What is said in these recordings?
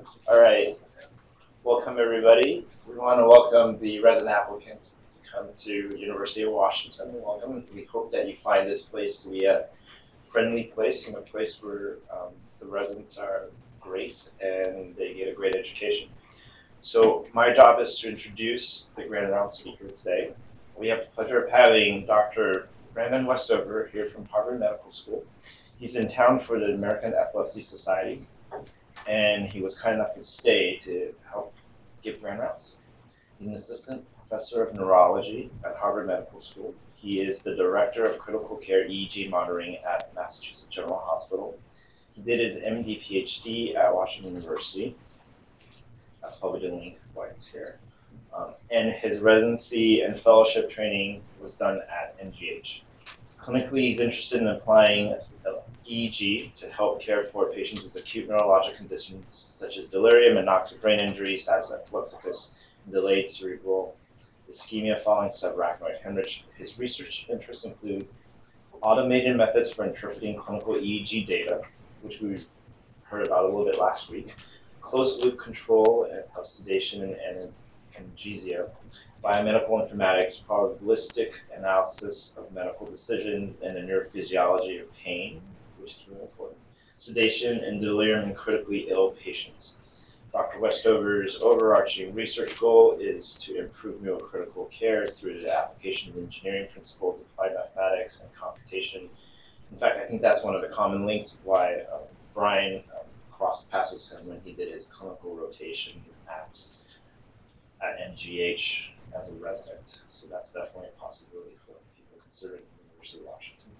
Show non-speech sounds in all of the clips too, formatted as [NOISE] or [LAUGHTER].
All right. Welcome, everybody. We want to welcome the resident applicants to come to University of Washington. Welcome. We hope that you find this place to be a friendly place and a place where um, the residents are great and they get a great education. So my job is to introduce the Grand Round speaker today. We have the pleasure of having Dr. Brandon Westover here from Harvard Medical School. He's in town for the American Epilepsy Society, and he was kind enough to stay to help give grand rounds. He's an assistant professor of neurology at Harvard Medical School. He is the director of critical care EEG monitoring at Massachusetts General Hospital. He did his MD PhD at Washington University. That's probably the link why he's here. Um, and his residency and fellowship training was done at MGH. Clinically, he's interested in applying EEG to help care for patients with acute neurologic conditions such as delirium, anoxic brain injury, status epilepticus, and delayed cerebral ischemia following subarachnoid hemorrhage. His research interests include automated methods for interpreting clinical EEG data, which we heard about a little bit last week, closed loop control of sedation and analgesia, biomedical informatics, probabilistic analysis of medical decisions, and the neurophysiology of pain, sedation and delirium in critically ill patients. Dr. Westover's overarching research goal is to improve neurocritical care through the application of engineering principles, applied mathematics, and computation. In fact, I think that's one of the common links why um, Brian um, crossed paths with him when he did his clinical rotation at, at MGH as a resident. So that's definitely a possibility for people considering the University of Washington.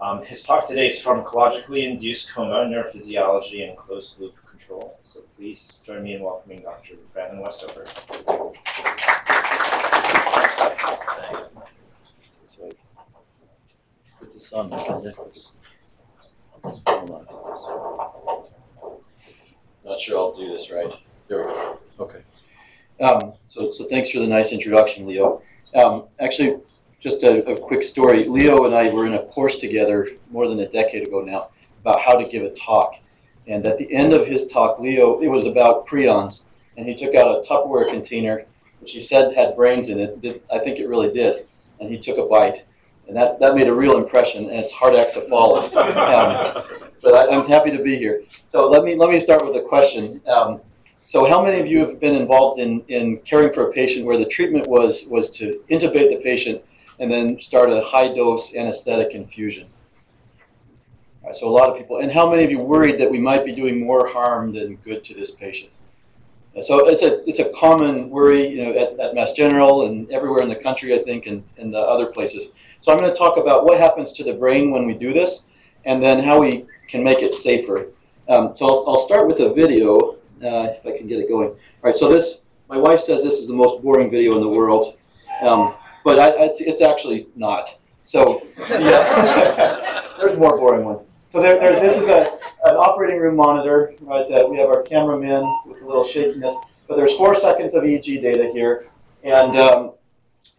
Um, his talk today is pharmacologically induced coma, neurophysiology, and closed loop control. So please join me in welcoming Dr. Brandon Westover. Put this on make a difference. Hold on. Not sure I'll do this right. There we go. Okay. Um, so, so thanks for the nice introduction, Leo. Um, actually, just a, a quick story. Leo and I were in a course together more than a decade ago now about how to give a talk. And at the end of his talk, Leo, it was about prions, and he took out a Tupperware container, which he said had brains in it. Did, I think it really did. And he took a bite. And that, that made a real impression, and it's hard act to follow. [LAUGHS] Um, but I, am happy to be here. So let me, let me start with a question. Um, so how many of you have been involved in, in caring for a patient where the treatment was, was to intubate the patient and then start a high dose anesthetic infusion? Right, so a lot of people, and how many of you worried that we might be doing more harm than good to this patient? And so it's a it's a common worry, you know, at, at Mass General and everywhere in the country, I think, and in the other places. So I'm going to talk about what happens to the brain when we do this, and then how we can make it safer. Um, so I'll, I'll, start with a video, uh, if I can get it going. All right, so this, my wife says this is the most boring video in the world, um, but I, it's, it's actually not. So [LAUGHS] yeah, [LAUGHS] there's more boring ones. So there, there, this is a, an operating room monitor, right? That we have our cameraman with a little shakiness, but there's four seconds of EEG data here, and um,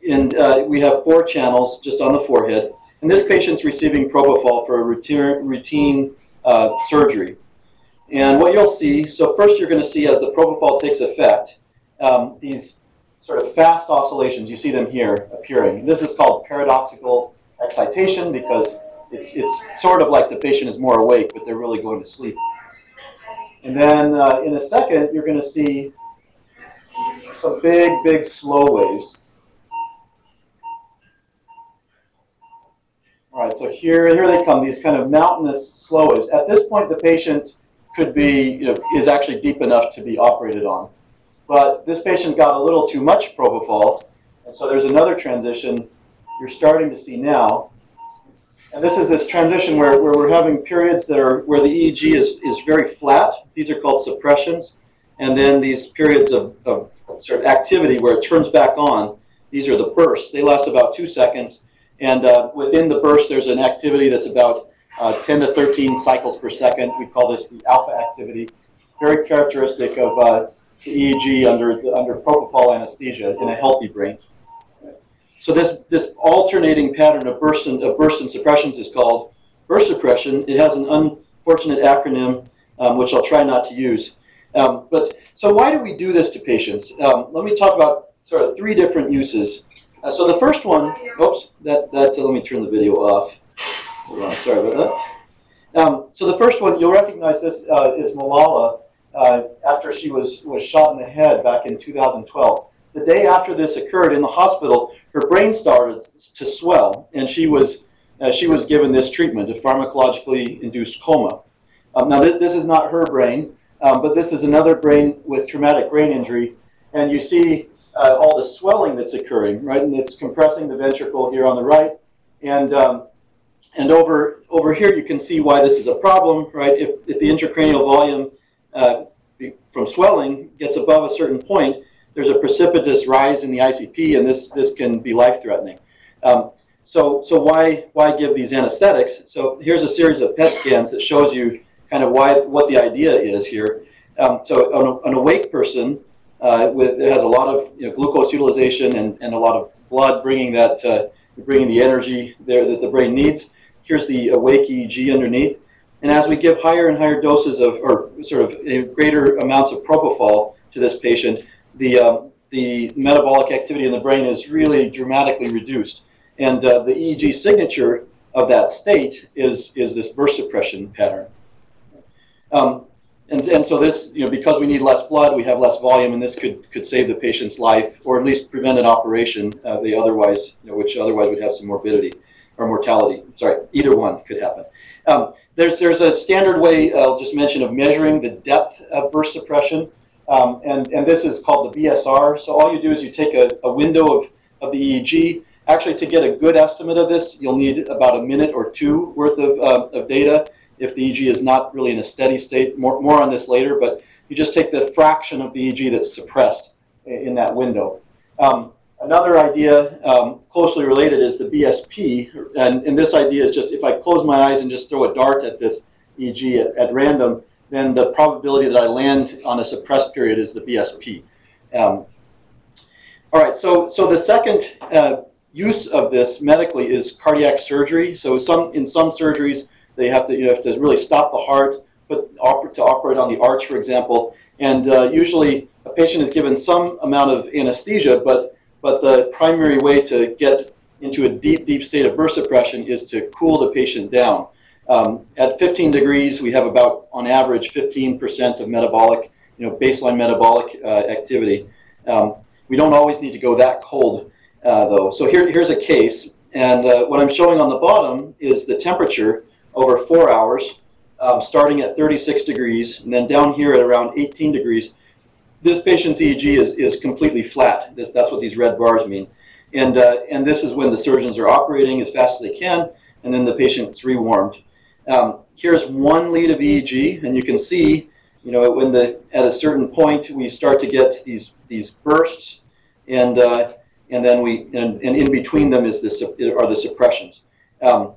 and uh, we have four channels just on the forehead. And this patient's receiving propofol for a routine routine uh, surgery. And what you'll see, so first you're going to see as the propofol takes effect, um, these sort of fast oscillations. You see them here appearing. This is called paradoxical excitation because it's, it's sort of like the patient is more awake, but they're really going to sleep. And then uh, in a second, you're going to see some big, big slow waves. All right, so here, here they come, these kind of mountainous slow waves. At this point, the patient could be, you know, is actually deep enough to be operated on. But this patient got a little too much propofol, and so there's another transition you're starting to see now and this is this transition where, where we're having periods that are where the EEG is, is very flat. These are called suppressions. And then these periods of, of sort of activity where it turns back on, these are the bursts. They last about two seconds. And uh, within the burst, there's an activity that's about uh, 10 to 13 cycles per second. We call this the alpha activity. Very characteristic of uh, the EEG under, under propofol anesthesia in a healthy brain. So this, this alternating pattern of bursts and, of bursts and suppressions is called burst suppression. It has an unfortunate acronym, um, which I'll try not to use. Um, but so why do we do this to patients? Um, let me talk about sort of three different uses. Uh, so the first one, oops, that, that uh, let me turn the video off. Hold on, sorry about that. Um, so the first one, you'll recognize this uh, is Malala uh, after she was, was shot in the head back in 2012. The day after this occurred in the hospital, her brain started to swell, and she was, uh, she was given this treatment, a pharmacologically induced coma. Um, now, th this is not her brain, um, but this is another brain with traumatic brain injury, and you see uh, all the swelling that's occurring, right? And it's compressing the ventricle here on the right, and um, and over over here you can see why this is a problem, right? If, if the intracranial volume uh, from swelling gets above a certain point, there's a precipitous rise in the ICP, and this this can be life-threatening. Um, so so why why give these anesthetics? So here's a series of PET scans that shows you kind of why what the idea is here. Um, so an, an, awake person uh, with has a lot of you know, glucose utilization and, and a lot of blood bringing that uh, bringing the energy there that the brain needs. Here's the awake EEG underneath. And as we give higher and higher doses of, or sort of greater amounts of propofol to this patient, the, uh, the metabolic activity in the brain is really dramatically reduced. And uh, the EEG signature of that state is, is this burst suppression pattern. Um, and, and so this, you know, because we need less blood, we have less volume, and this could, could save the patient's life, or at least prevent an operation uh, otherwise, you know, which otherwise would have some morbidity or mortality. Sorry, either one could happen. Um, there's, there's a standard way, I'll just mention, of measuring the depth of burst suppression, um, and, and this is called the BSR. So all you do is you take a, a window of, of the EEG. Actually, to get a good estimate of this, you'll need about a minute or two worth of, uh, of data if the EEG is not really in a steady state. More, more on this later, but you just take the fraction of the EEG that's suppressed in that window. Um, another idea um, closely related is the BSP, and, and this idea is just if I close my eyes and just throw a dart at this EEG at, at random, then the probability that I land on a suppressed period is the BSP. Um, all right, so, so the second uh, use of this medically is cardiac surgery. So some, in some surgeries, they have to, you have to really stop the heart, put, to operate on the arch, for example. And uh, usually a patient is given some amount of anesthesia, but, but the primary way to get into a deep, deep state of burst suppression is to cool the patient down. Um, at 15 degrees, we have about, on average, 15% of metabolic, you know, baseline metabolic uh, activity. Um, we don't always need to go that cold, uh, though. So here, here's a case, and uh, what I'm showing on the bottom is the temperature over four hours, um, starting at 36 degrees, and then down here at around 18 degrees. This patient's EEG is, is completely flat. This, that's what these red bars mean. And, uh, and this is when the surgeons are operating as fast as they can, and then the patient's rewarmed. Um, here's one lead of EEG, and you can see, you know, when the at a certain point we start to get these these bursts, and uh, and then we and, and in between them is this are the suppressions. Um,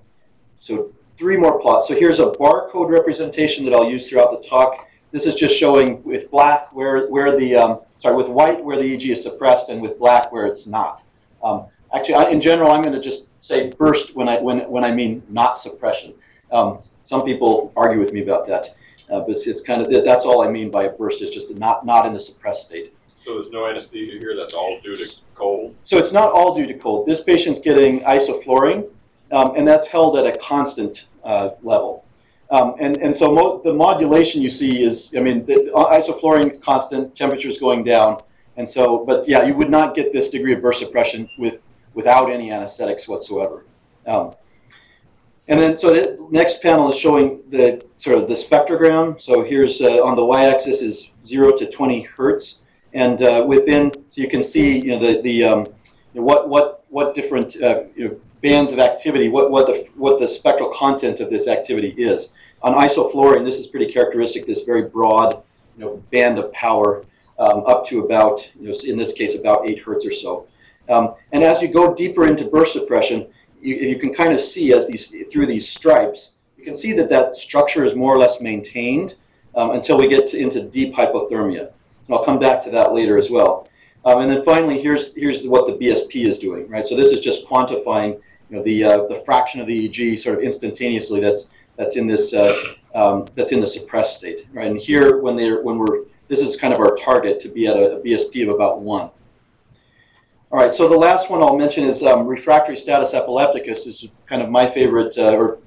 so three more plots. So here's a barcode representation that I'll use throughout the talk. This is just showing with black where, where the, um, sorry, with white where the EEG is suppressed and with black where it's not. Um, actually, in general, I'm going to just say burst when I, when, when I mean not suppression. Um, some people argue with me about that, uh, but it's, it's, kind of, that's all I mean by a burst is just not, not in the suppressed state. So there's no anesthesia here, that's all due to cold? So it's not all due to cold. This patient's getting isoflurane, um, and that's held at a constant uh, level. Um, and, and so mo the modulation you see is, I mean, the isoflurane constant, temperature's going down. And so, but yeah, you would not get this degree of burst suppression with, without any anesthetics whatsoever. Um, and then, so the next panel is showing the sort of the spectrogram. So here's uh, on the y-axis is 0 to 20 hertz. And uh, within, so you can see, you know, the, the um, what, what, what different uh, you know, bands of activity, what, what, the, what the spectral content of this activity is. On isoflurane, this is pretty characteristic, this very broad you know, band of power um, up to about, you know, in this case, about 8 hertz or so. Um, and as you go deeper into burst suppression, you, you can kind of see as these through these stripes, you can see that that structure is more or less maintained um, until we get to, into deep hypothermia. And I'll come back to that later as well. Um, and then finally, here's here's what the BSP is doing, right? So this is just quantifying know, the, uh, the fraction of the EEG sort of instantaneously that's, that's, in this, uh, um, that's in the suppressed state. Right? And here, when, they're, when we're, this is kind of our target to be at a, a BSP of about 1. All right, so the last one I'll mention is um, refractory status epilepticus is kind of my favorite uh, or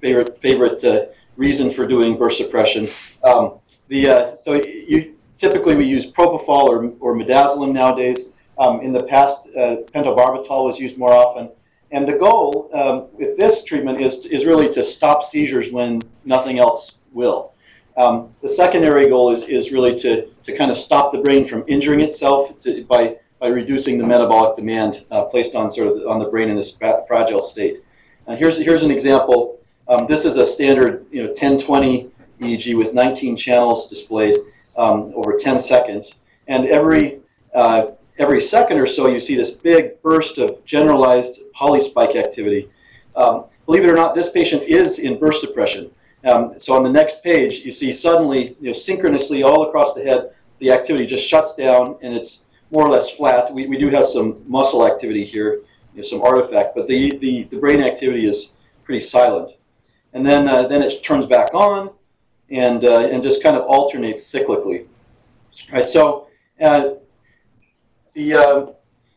favorite favorite uh, reason for doing burst suppression. Um, the uh, so you typically we use propofol or, or midazolam nowadays. Um, in the past, uh, pentobarbital was used more often. And the goal um, with this treatment is, is really to stop seizures when nothing else will. Um, the secondary goal is, is really to, to kind of stop the brain from injuring itself to, by, by reducing the metabolic demand uh, placed on sort of on the brain in this fragile state. And here's, here's an example. Um, this is a standard you know, 1020 EEG with 19 channels displayed um, over 10 seconds. And every uh, every second or so, you see this big burst of generalized polyspike activity. Um, believe it or not, this patient is in burst suppression. Um, so on the next page, you see suddenly, you know, synchronously all across the head, the activity just shuts down and it's more or less flat. We, we do have some muscle activity here, you know, some artifact, but the, the, the brain activity is pretty silent. And then, uh, then it turns back on and, uh, and just kind of alternates cyclically. All right, so uh, the, uh,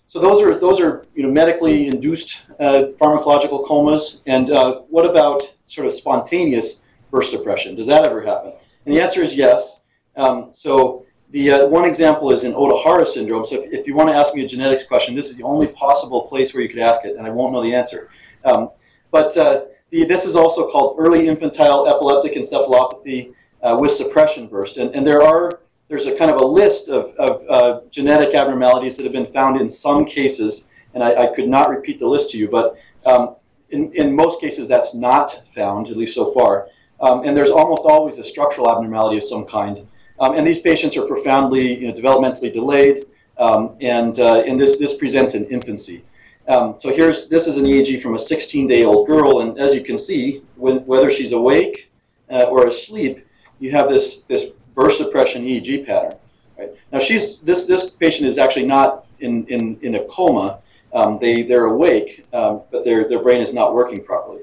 so those are, those are you know, medically induced uh, pharmacological comas. And uh, what about sort of spontaneous burst suppression? Does that ever happen? And the answer is yes. Um, so the uh, one example is in Ohtahara syndrome. So if, if you want to ask me a genetics question, this is the only possible place where you could ask it, and I won't know the answer. Um, but uh, the, this is also called early infantile epileptic encephalopathy uh, with suppression burst. And, and there are there's a kind of a list of, of uh, genetic abnormalities that have been found in some cases, and I, I could not repeat the list to you, but um, in, in most cases that's not found, at least so far. Um, and there's almost always a structural abnormality of some kind. Um, and these patients are profoundly you know, developmentally delayed, um, and, uh, and this, this presents in infancy. Um, so here's, this is an EEG from a 16-day-old girl, and as you can see, when, whether she's awake uh, or asleep, you have this, this burst suppression EEG pattern. Right? Now she's this this patient is actually not in in, in a coma. Um, they they're awake, um, but their their brain is not working properly.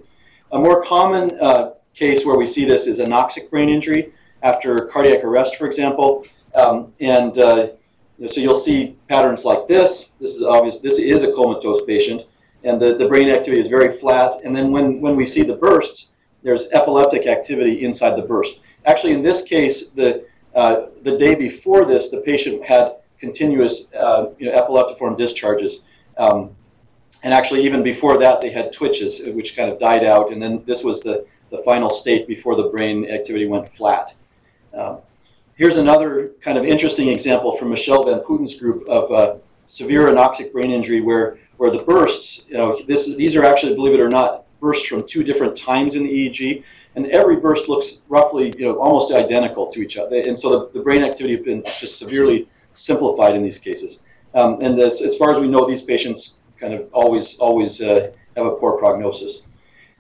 A more common uh, case where we see this is anoxic brain injury after cardiac arrest, for example, um, and uh, so you'll see patterns like this. This is obvious. This is a comatose patient, and the, the brain activity is very flat. And then when when we see the bursts, there's epileptic activity inside the burst. Actually, in this case, the, uh, the day before this, the patient had continuous uh, you know, epileptiform discharges. Um, and actually, even before that, they had twitches, uh, which kind of died out. And then this was the, the final state before the brain activity went flat. Um, here's another kind of interesting example from Michel van Putten's group of uh, severe anoxic brain injury where, where the bursts, you know, this, these are actually, believe it or not, bursts from two different times in the EEG and every burst looks roughly, you know, almost identical to each other. And so the, the brain activity has been just severely simplified in these cases. Um, and as, as far as we know, these patients kind of always, always uh, have a poor prognosis.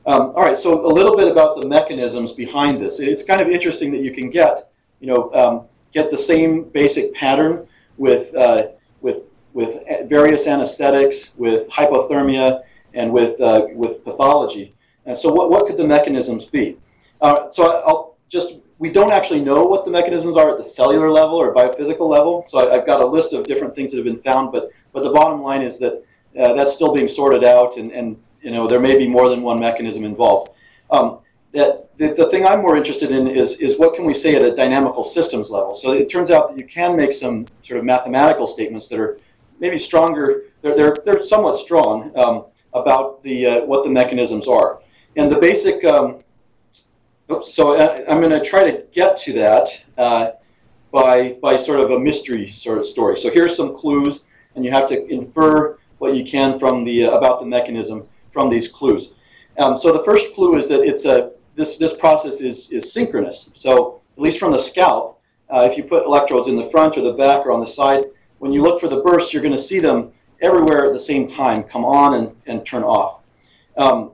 Um, all right, so a little bit about the mechanisms behind this. It's kind of interesting that you can get, you know, um, get the same basic pattern with, uh, with, with various anesthetics, with hypothermia, and with, uh, with pathology. And so what, what could the mechanisms be? Uh, so I'll just, we don't actually know what the mechanisms are at the cellular level or biophysical level. So I, have got a list of different things that have been found, but, but the bottom line is that uh, that's still being sorted out and, and you know, there may be more than one mechanism involved. Um, that the, the thing I'm more interested in is, is what can we say at a dynamical systems level. So it turns out that you can make some sort of mathematical statements that are maybe stronger, they're, they're, they're somewhat strong um, about the, uh, what the mechanisms are. And the basic, um, oops, so I, am going to try to get to that uh, by, by sort of a mystery sort of story. So here's some clues, and you have to infer what you can from the, uh, about the mechanism from these clues. Um, so the first clue is that it's a, this, this process is, is synchronous. So at least from the scalp, uh, if you put electrodes in the front or the back or on the side, when you look for the bursts, you're going to see them everywhere at the same time come on and, and turn off. Um,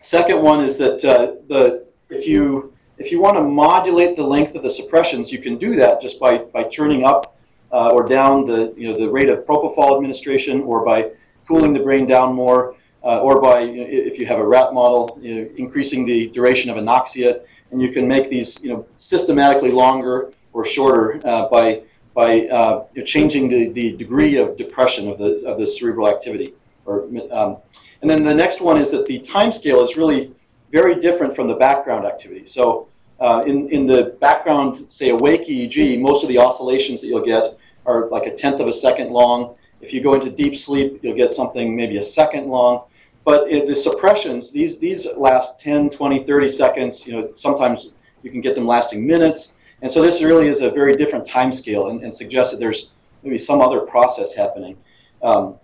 Second one is that uh, the if you if you want to modulate the length of the suppressions, you can do that just by by turning up uh, or down the you know the rate of propofol administration, or by cooling the brain down more, uh, or by you know, if you have a rat model, you know, increasing the duration of anoxia, and you can make these you know systematically longer or shorter uh, by, by uh, changing the, the degree of depression of the, of the cerebral activity. Or, um, and then the next one is that the time scale is really very different from the background activity. So uh, in, in the background, say awake EEG, most of the oscillations that you'll get are like a tenth of a second long. If you go into deep sleep, you'll get something maybe a second long. But it, the suppressions, these, these last 10, 20, 30 seconds. You know, sometimes you can get them lasting minutes. And so this really is a very different time scale and, and suggests that there's maybe some other process happening um,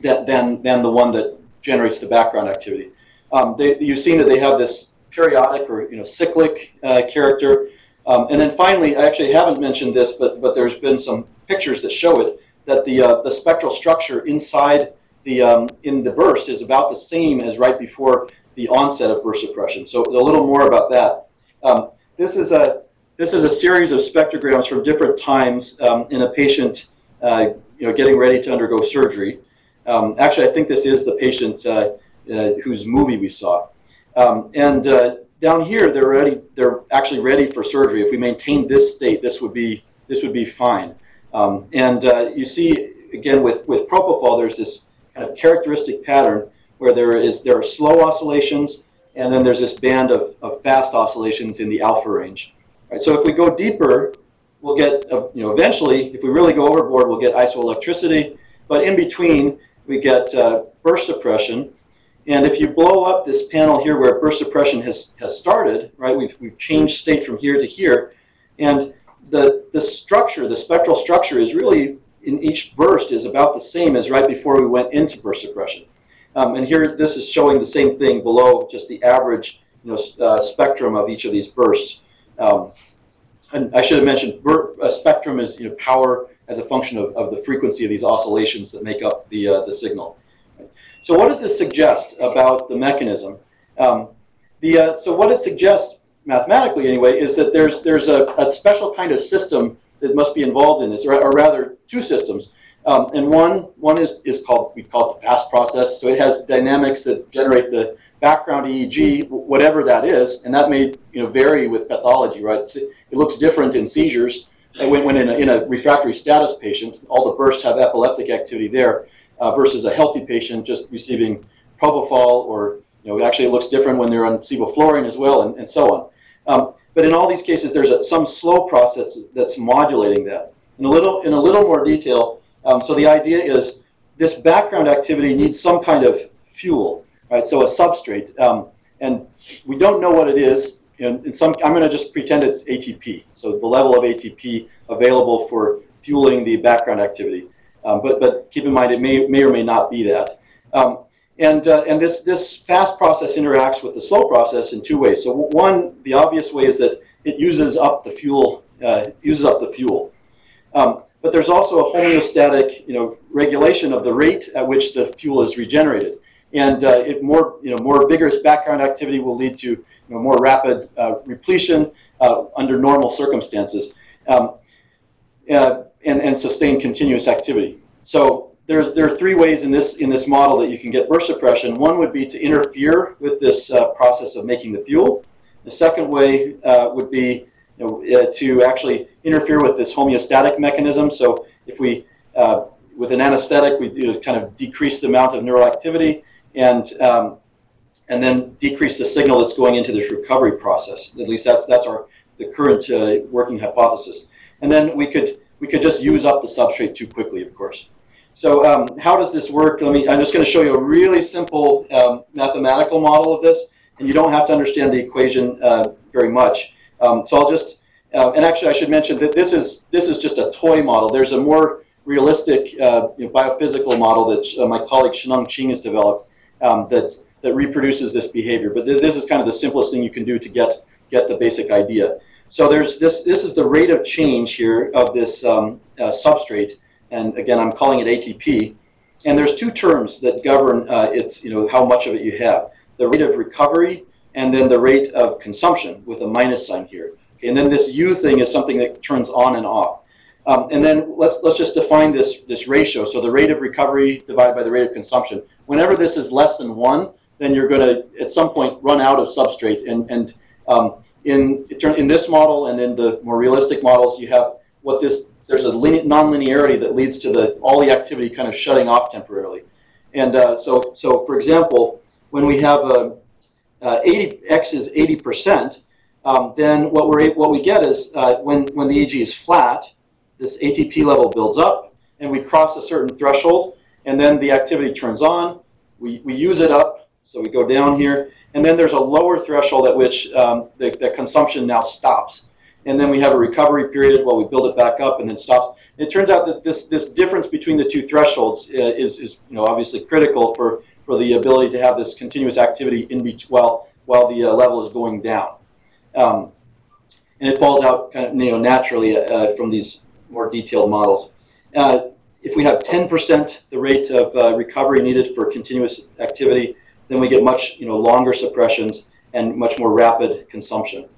that, than, than the one that generates the background activity. Um, they, you've seen that they have this periodic or you know cyclic uh, character. Um, and then finally, I actually haven't mentioned this, but, but there's been some pictures that show it, that the, uh, the spectral structure inside the, um, in the burst is about the same as right before the onset of burst suppression. So a little more about that. Um, this, is a, this is a series of spectrograms from different times um, in a patient uh, you know, getting ready to undergo surgery. Um, actually, I think this is the patient uh, uh, whose movie we saw. Um, and uh, down here, they're ready. They're actually ready for surgery. If we maintain this state, this would be this would be fine. Um, and uh, you see again with with propofol, there's this kind of characteristic pattern where there is there are slow oscillations, and then there's this band of, of fast oscillations in the alpha range. Right, so if we go deeper, we'll get uh, you know eventually, if we really go overboard, we'll get isoelectricity. But in between, we get uh, burst suppression, and if you blow up this panel here where burst suppression has, has started, right, we've, we've changed state from here to here, and the, the structure, the spectral structure is really, in each burst, is about the same as right before we went into burst suppression. Um, and here, this is showing the same thing below, just the average you know, uh, spectrum of each of these bursts. Um, and I should have mentioned, a spectrum is you know, power as a function of, of the frequency of these oscillations that make up the, uh, the signal. So what does this suggest about the mechanism? Um, the, uh, so what it suggests, mathematically anyway, is that there's, there's a, a special kind of system that must be involved in this, or, or rather two systems. Um, and one, one is, is called, we call it the fast process. So it has dynamics that generate the background EEG, whatever that is, and that may you know, vary with pathology, right? So it looks different in seizures. When, when in, a, in a refractory status patient, all the bursts have epileptic activity there uh, versus a healthy patient just receiving propofol or you know, actually it looks different when they're on sevoflurane as well and, and so on. Um, but in all these cases, there's a, some slow process that's modulating that. In a little, in a little more detail, um, so the idea is this background activity needs some kind of fuel, right? So a substrate, um, and we don't know what it is. In, in some, I'm going to just pretend it's ATP. So the level of ATP available for fueling the background activity. Um, but, but keep in mind, it may, may or may not be that. Um, and uh, and this, this fast process interacts with the slow process in two ways. So one, the obvious way is that it uses up the fuel, uh, uses up the fuel. Um, but there's also a homeostatic, you know, regulation of the rate at which the fuel is regenerated. And uh, it more, you know, more vigorous background activity will lead to you know, more rapid uh, repletion uh, under normal circumstances. Um, uh, and, and sustain continuous activity. So there's, there are three ways in this, in this model that you can get burst suppression. One would be to interfere with this uh, process of making the fuel. The second way uh, would be you know, to actually interfere with this homeostatic mechanism. So if we, with an anesthetic, we you know, kind of decrease the amount of neural activity and, um, and then decrease the signal that's going into this recovery process. At least that's, that's our, the current uh, working hypothesis. And then we could we could just use up the substrate too quickly, of course. So um, how does this work? Let me, I'm just going to show you a really simple um, mathematical model of this, and you don't have to understand the equation uh, very much. Um, so I'll just, uh, and actually I should mention that this is, this is just a toy model. There's a more realistic uh, you know, biophysical model that uh, my colleague ShiNung Ching has developed um, that, that reproduces this behavior. But th this is kind of the simplest thing you can do to get, get the basic idea. So there's this, this is the rate of change here of this um, uh, substrate. And again, I'm calling it ATP. And there's two terms that govern uh, its, you know, how much of it you have. The rate of recovery and then the rate of consumption with a minus sign here. Okay, and then this U thing is something that turns on and off. Um, and then let's, let's just define this, this ratio. So the rate of recovery divided by the rate of consumption. Whenever this is less than one, then you're going to, at some point, run out of substrate. And, and um, in, in this model and in the more realistic models, you have what this, there's a line- nonlinearity that leads to the, all the activity kind of shutting off temporarily. And uh, so, so for example, when we have a, uh, 80, x is 80%, um, then what we're, what we get is uh, when, when the EEG is flat, this ATP level builds up and we cross a certain threshold and then the activity turns on, we, we use it up, so we go down here, and then there's a lower threshold at which um, the, the consumption now stops. And then we have a recovery period while we build it back up and then stops. It turns out that this, this difference between the two thresholds uh, is, is you know, obviously critical for, for the ability to have this continuous activity in between while, while the uh, level is going down. Um, and it falls out kind of, you know, naturally uh, from these more detailed models. Uh, if we have 10% the rate of uh, recovery needed for continuous activity, then we get much you know, longer suppressions and much more rapid consumption.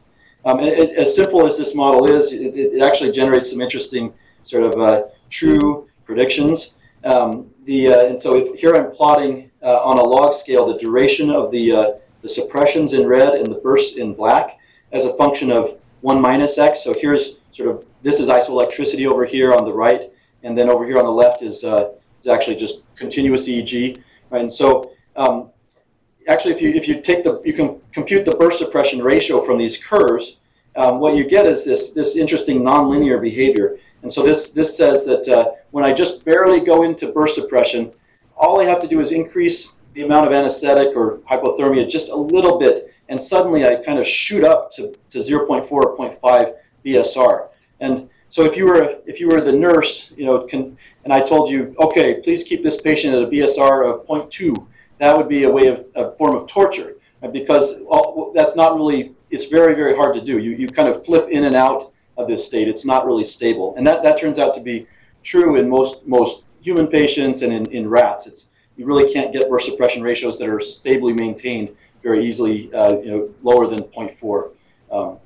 Um, it, as simple as this model is, it, it actually generates some interesting sort of uh, true predictions. Um, the, uh, and so if, here I'm plotting uh, on a log scale the duration of the, uh, the suppressions in red and the bursts in black as a function of 1 minus x. So here's sort of, this is isoelectricity over here on the right, and then over here on the left is, uh, is actually just continuous EEG. And so um, actually, if you, if you take the, you can compute the burst suppression ratio from these curves, um, what you get is this, this interesting nonlinear behavior. And so this, this says that uh, when I just barely go into burst suppression, all I have to do is increase the amount of anesthetic or hypothermia just a little bit, and suddenly I kind of shoot up to, to 0.4 or 0.5 BSR. And so if you were if you were the nurse, you know, can, and I told you, okay, please keep this patient at a BSR of 0.2, that would be a way of a form of torture, because all, that's not really. It's very very hard to do. You you kind of flip in and out of this state. It's not really stable, and that that turns out to be true in most most human patients and in, in rats. It's you really can't get burst suppression ratios that are stably maintained very easily, uh, you know, lower than 0.4. Um,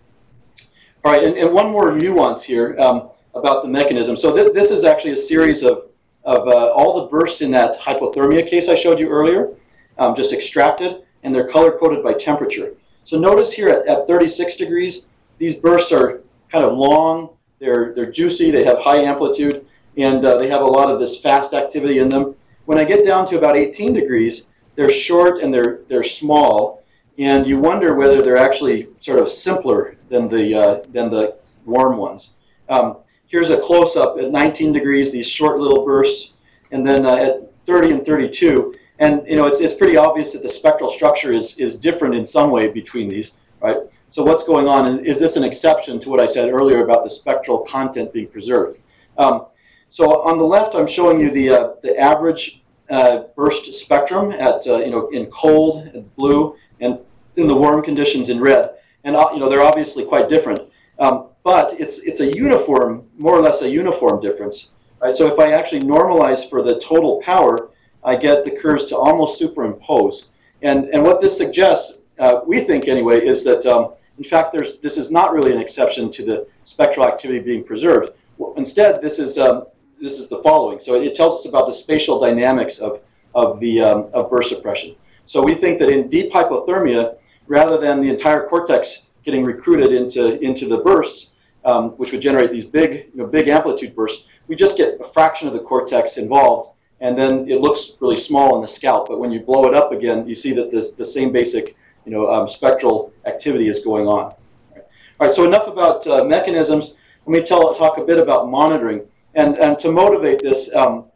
all right, and, and, one more nuance here um, about the mechanism. So th this is actually a series of, of uh, all the bursts in that hypothermia case I showed you earlier, um, just extracted, and they're color-coded by temperature. So notice here at, at 36 degrees, these bursts are kind of long, they're, they're juicy, they have high amplitude, and uh, they have a lot of this fast activity in them. When I get down to about 18 degrees, they're short and they're, they're small, and you wonder whether they're actually sort of simpler than the, uh, than the warm ones. Um, here's a close-up at 19 degrees, these short little bursts, and then uh, at 30 and 32. And you know, it's, it's pretty obvious that the spectral structure is, is different in some way between these, right? So what's going on? Is this an exception to what I said earlier about the spectral content being preserved? Um, so on the left, I'm showing you the, uh, the average uh, burst spectrum at, uh, you know, in cold, and blue, and in the warm conditions in red. And uh, you know, they're obviously quite different. Um, but it's, it's a uniform, more or less a uniform difference. Right? So if I actually normalize for the total power, I get the curves to almost superimpose. And, and what this suggests, uh, we think anyway, is that um, in fact there's, this is not really an exception to the spectral activity being preserved. Instead, this is, um, this is the following. So it tells us about the spatial dynamics of, of, the, um, of burst suppression. So we think that in deep hypothermia, rather than the entire cortex getting recruited into, into the bursts, um, which would generate these big, you know, big amplitude bursts, we just get a fraction of the cortex involved, and then it looks really small in the scalp. But when you blow it up again, you see that this, the same basic you know, um, spectral activity is going on. All right, so enough about uh, mechanisms. Let me tell, talk a bit about monitoring. And, and to motivate this, um,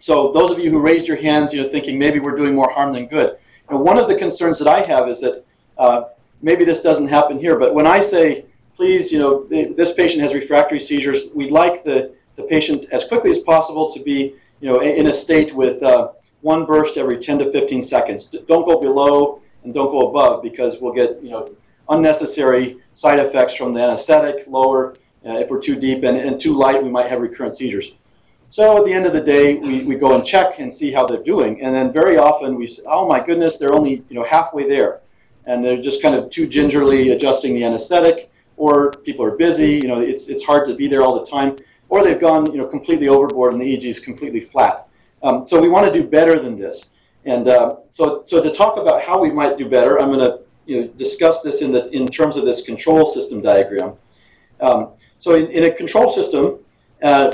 so those of you who raised your hands, you know, thinking maybe we're doing more harm than good. Know, one of the concerns that I have is that uh, maybe this doesn't happen here, but when I say, please, you know, this patient has refractory seizures, we'd like the, the patient as quickly as possible to be, you know, in a state with uh, one burst every 10 to 15 seconds. Don't go below and don't go above because we'll get, you know, unnecessary side effects from the anesthetic, lower, uh, if we're too deep, and, and too light, we might have recurrent seizures. So at the end of the day, we, we go and check and see how they're doing. And then very often we say, oh my goodness, they're only you know, halfway there and they're just kind of too gingerly adjusting the anesthetic, or people are busy, you know, it's, it's hard to be there all the time, or they've gone, you know, completely overboard and the EEG is completely flat. Um, so we want to do better than this. And uh, so, so to talk about how we might do better, I'm going to you know, discuss this in, the, in terms of this control system diagram. Um, so in, in a control system, uh,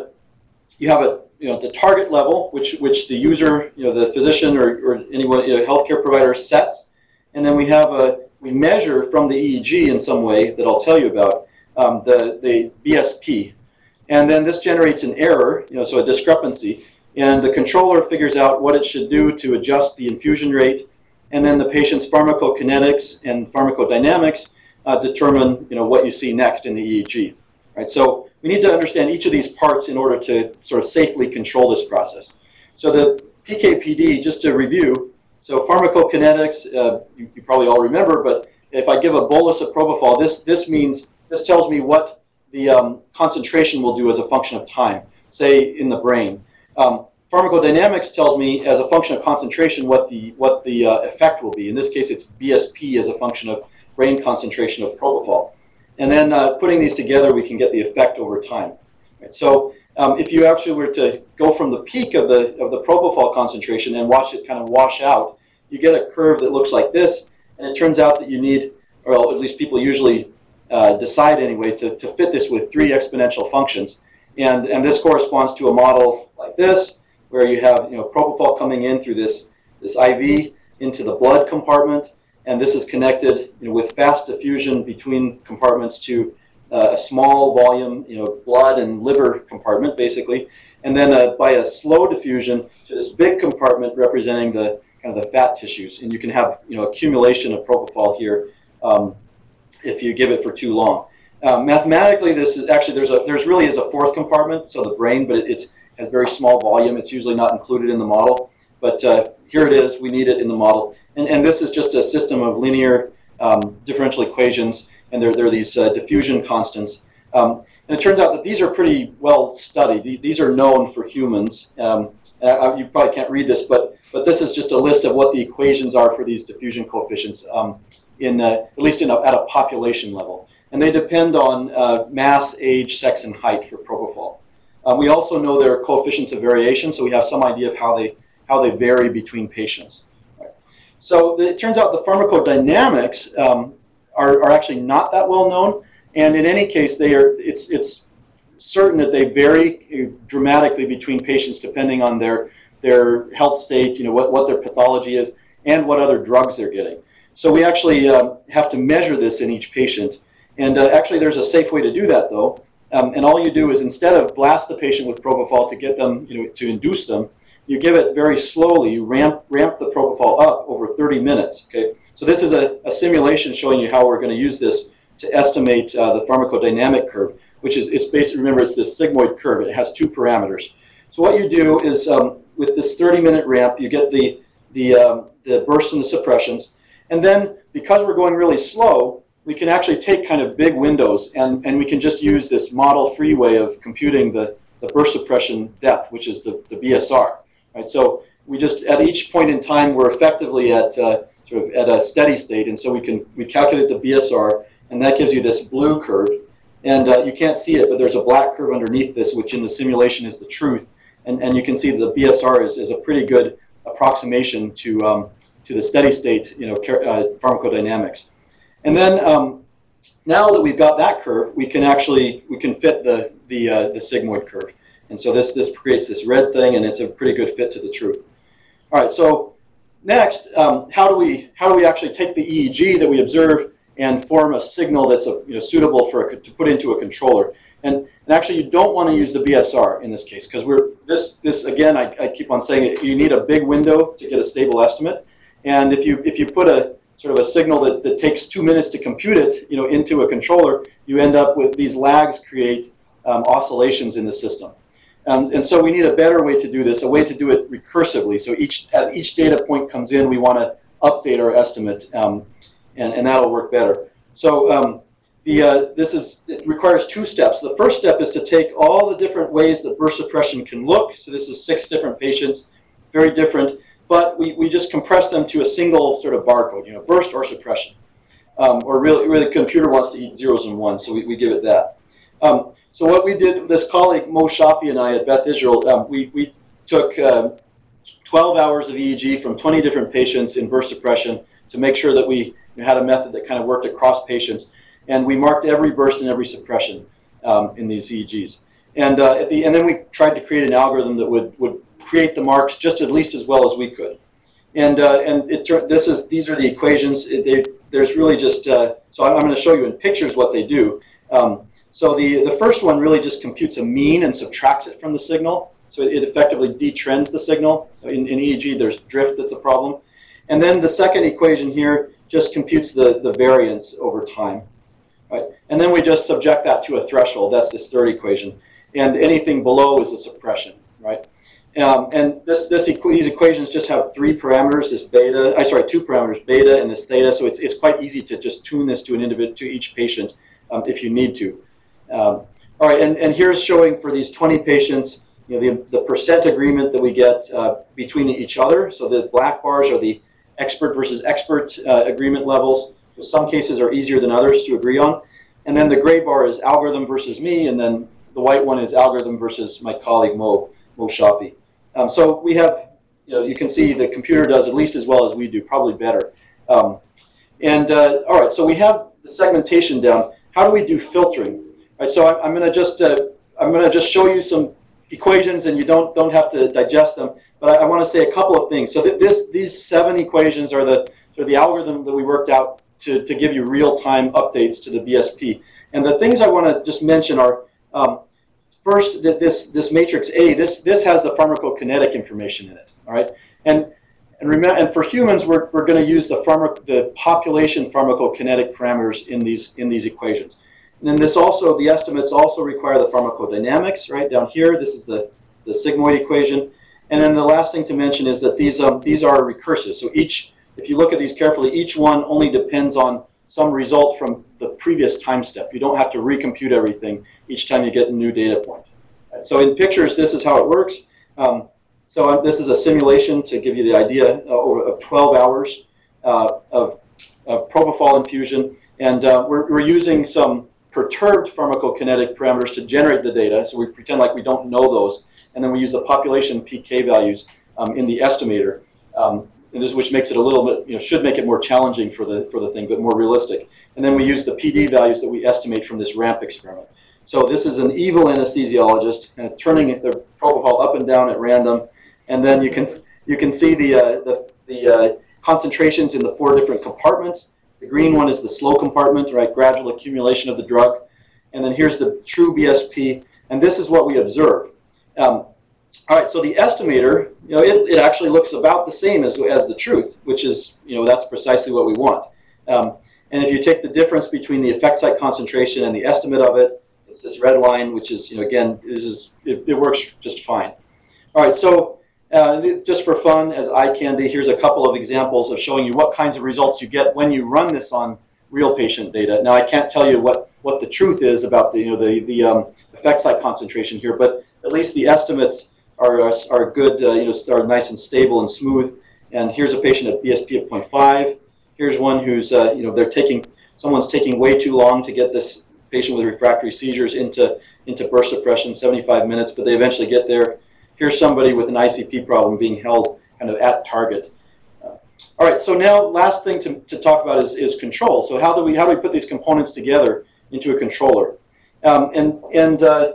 you have a, you know, the target level, which, which the user, you know, the physician or, or anyone, you know, healthcare provider sets. And then we have a, we measure from the EEG in some way that I'll tell you about, um, the, the BSP. And then this generates an error, you know, so a discrepancy. And the controller figures out what it should do to adjust the infusion rate. And then the patient's pharmacokinetics and pharmacodynamics uh, determine, you know, what you see next in the EEG. Right? So we need to understand each of these parts in order to sort of safely control this process. So the PKPD, just to review, so pharmacokinetics, uh, you, you, probably all remember, but if I give a bolus of propofol, this, this means, this tells me what the um, concentration will do as a function of time, say in the brain. Um, pharmacodynamics tells me as a function of concentration what the, what the uh, effect will be. In this case, it's BSP as a function of brain concentration of propofol. And then uh, putting these together, we can get the effect over time. Right? So um, if you actually were to go from the peak of the, of the propofol concentration and watch it kind of wash out, you get a curve that looks like this. And it turns out that you need, or at least people usually uh, decide anyway, to, to fit this with three exponential functions. And, and this corresponds to a model like this, where you have you know, propofol coming in through this, this IV into the blood compartment and this is connected you know, with fast diffusion between compartments to uh, a small volume, you know, blood and liver compartment, basically, and then uh, by a slow diffusion to this big compartment representing the kind of the fat tissues, and you can have you know accumulation of propofol here um, if you give it for too long. Uh, mathematically, this is actually there's a there's really is a fourth compartment, so the brain, but it it's, has very small volume. It's usually not included in the model, but uh, here it is. We need it in the model. And, and this is just a system of linear um, differential equations, and there, there are these uh, diffusion constants. Um, and it turns out that these are pretty well studied. These are known for humans. Um, I, you probably can't read this, but, but this is just a list of what the equations are for these diffusion coefficients, um, in, uh, at least in a, at a population level. And they depend on uh, mass, age, sex, and height for propofol. Uh, we also know their coefficients of variation, so we have some idea of how they, how they vary between patients. So the, it turns out the pharmacodynamics um, are, are actually not that well known, and in any case, they are. It's it's certain that they vary dramatically between patients depending on their their health state, you know, what, what their pathology is, and what other drugs they're getting. So we actually uh, have to measure this in each patient. And uh, actually, there's a safe way to do that, though. Um, and all you do is instead of blast the patient with propofol to get them, you know, to induce them, you give it very slowly. You ramp, ramp the propofol up over 30 minutes. Okay, so this is a, a simulation showing you how we're going to use this to estimate uh, the pharmacodynamic curve, which is it's basically remember it's this sigmoid curve. It has two parameters. So what you do is um, with this 30-minute ramp, you get the the um, the bursts and the suppressions, and then because we're going really slow, we can actually take kind of big windows, and and we can just use this model-free way of computing the the burst suppression depth, which is the, the BSR. Right? So we just, at each point in time, we're effectively at uh, sort of at a steady state, and so we can we calculate the BSR, and that gives you this blue curve. And uh, you can't see it, but there's a black curve underneath this, which in the simulation is the truth. And, and you can see the BSR is, is a pretty good approximation to, um, to the steady state you know, uh, pharmacodynamics. And then um, now that we've got that curve, we can actually we can fit the, the, uh, the sigmoid curve. And so this, this creates this red thing, and it's a pretty good fit to the truth. All right, so next, um, how, do we, how do we actually take the EEG that we observe and form a signal that's a, you know, suitable for a, to put into a controller? And, and actually, you don't want to use the BSR in this case, because we're this, this again, I, I keep on saying it, you need a big window to get a stable estimate. And if you, if you put a sort of a signal that, that takes two minutes to compute it you know, into a controller, you end up with these lags create um, oscillations in the system. Um, and so we need a better way to do this, a way to do it recursively. So each, as each data point comes in, we want to update our estimate, um, and, and that'll work better. So um, the, uh, this is, it requires two steps. The first step is to take all the different ways that burst suppression can look. So this is six different patients, very different, but we, we just compress them to a single sort of barcode, you know, burst or suppression. Um, or really, really, the computer wants to eat zeros and ones, so we, we give it that. Um, so what we did, this colleague Mo Shafi and I at Beth Israel, um, we, we took um, 12 hours of EEG from 20 different patients in burst suppression, to make sure that we had a method that kind of worked across patients. And we marked every burst and every suppression um, in these EEGs. And, uh, the, and then we tried to create an algorithm that would, would create the marks just at least as well as we could. And, uh, and it, this is, these are the equations. It, they, there's really just, uh, so I'm, I'm going to show you in pictures what they do. Um, so the, the first one really just computes a mean and subtracts it from the signal. So it, it effectively detrends the signal. In, in EEG, there's drift that's a problem. And then the second equation here just computes the, the variance over time. Right? And then we just subject that to a threshold. That's this third equation. And anything below is a suppression, right? Um, and this, this equ these equations just have three parameters, this beta, I sorry, two parameters, beta and this theta. So it's, it's quite easy to just tune this to an individual, to each patient um, if you need to. Um, all right, and, and here's showing for these 20 patients, you know, the, the percent agreement that we get uh, between each other. So the black bars are the expert versus expert uh, agreement levels. So some cases are easier than others to agree on. And then the gray bar is algorithm versus me, and then the white one is algorithm versus my colleague Mo, Mo Shafi. Um, so we have, you know, you can see the computer does at least as well as we do, probably better. Um, and uh, all right, so we have the segmentation down. How do we do filtering? Right, so I'm, going to just uh, I'm going to just show you some equations, and you don't don't have to digest them. But I, I want to say a couple of things. So th this these seven equations are the are the algorithm that we worked out to, to give you real-time updates to the BSP. And the things I want to just mention are um, first that this this matrix A this this has the pharmacokinetic information in it. All right, and and remember, and for humans, we're, we're going to use the pharma, the population pharmacokinetic parameters in these in these equations. And then this also the estimates also require the pharmacodynamics right down here. This is the the sigmoid equation. And then the last thing to mention is that these um, these are recursive. So each if you look at these carefully, each one only depends on some result from the previous time step. You don't have to recompute everything each time you get a new data point. So in pictures, this is how it works. Um, so uh, this is a simulation to give you the idea uh, of 12 hours uh, of, of propofol infusion. And uh, we're, we're using some perturbed pharmacokinetic parameters to generate the data. So we pretend like we don't know those. And then we use the population PK values um, in the estimator. Um, this, which makes it a little bit, you know, should make it more challenging for the, for the thing, but more realistic. And then we use the PD values that we estimate from this RAMP experiment. So this is an evil anesthesiologist turning the propofol up and down at random. And then you can, you can see the, uh, the, the uh, concentrations in the four different compartments. The green one is the slow compartment, right, gradual accumulation of the drug. And then here's the true BSP. And this is what we observe. Um, all right, so the estimator, you know, it, it actually looks about the same as, as the truth, which is, you know, that's precisely what we want. Um, and if you take the difference between the effect site concentration and the estimate of it, it's this red line, which is, you know, again, this is, it, it works just fine. All right, so uh, just for fun, as eye candy, here's a couple of examples of showing you what kinds of results you get when you run this on real patient data. Now, I can't tell you what, what the truth is about the, you know, the, the um, effect site concentration here, but at least the estimates are, are good, uh, you know, are nice and stable and smooth. And here's a patient at BSP of 0.5. Here's one who's, uh, you know, they're taking, someone's taking way too long to get this patient with refractory seizures into, into burst suppression, 75 minutes, but they eventually get there. Here's somebody with an ICP problem being held kind of at target. Uh, all right, so now last thing to, to talk about is, is control. So how do we how do we put these components together into a controller? Um, and and uh,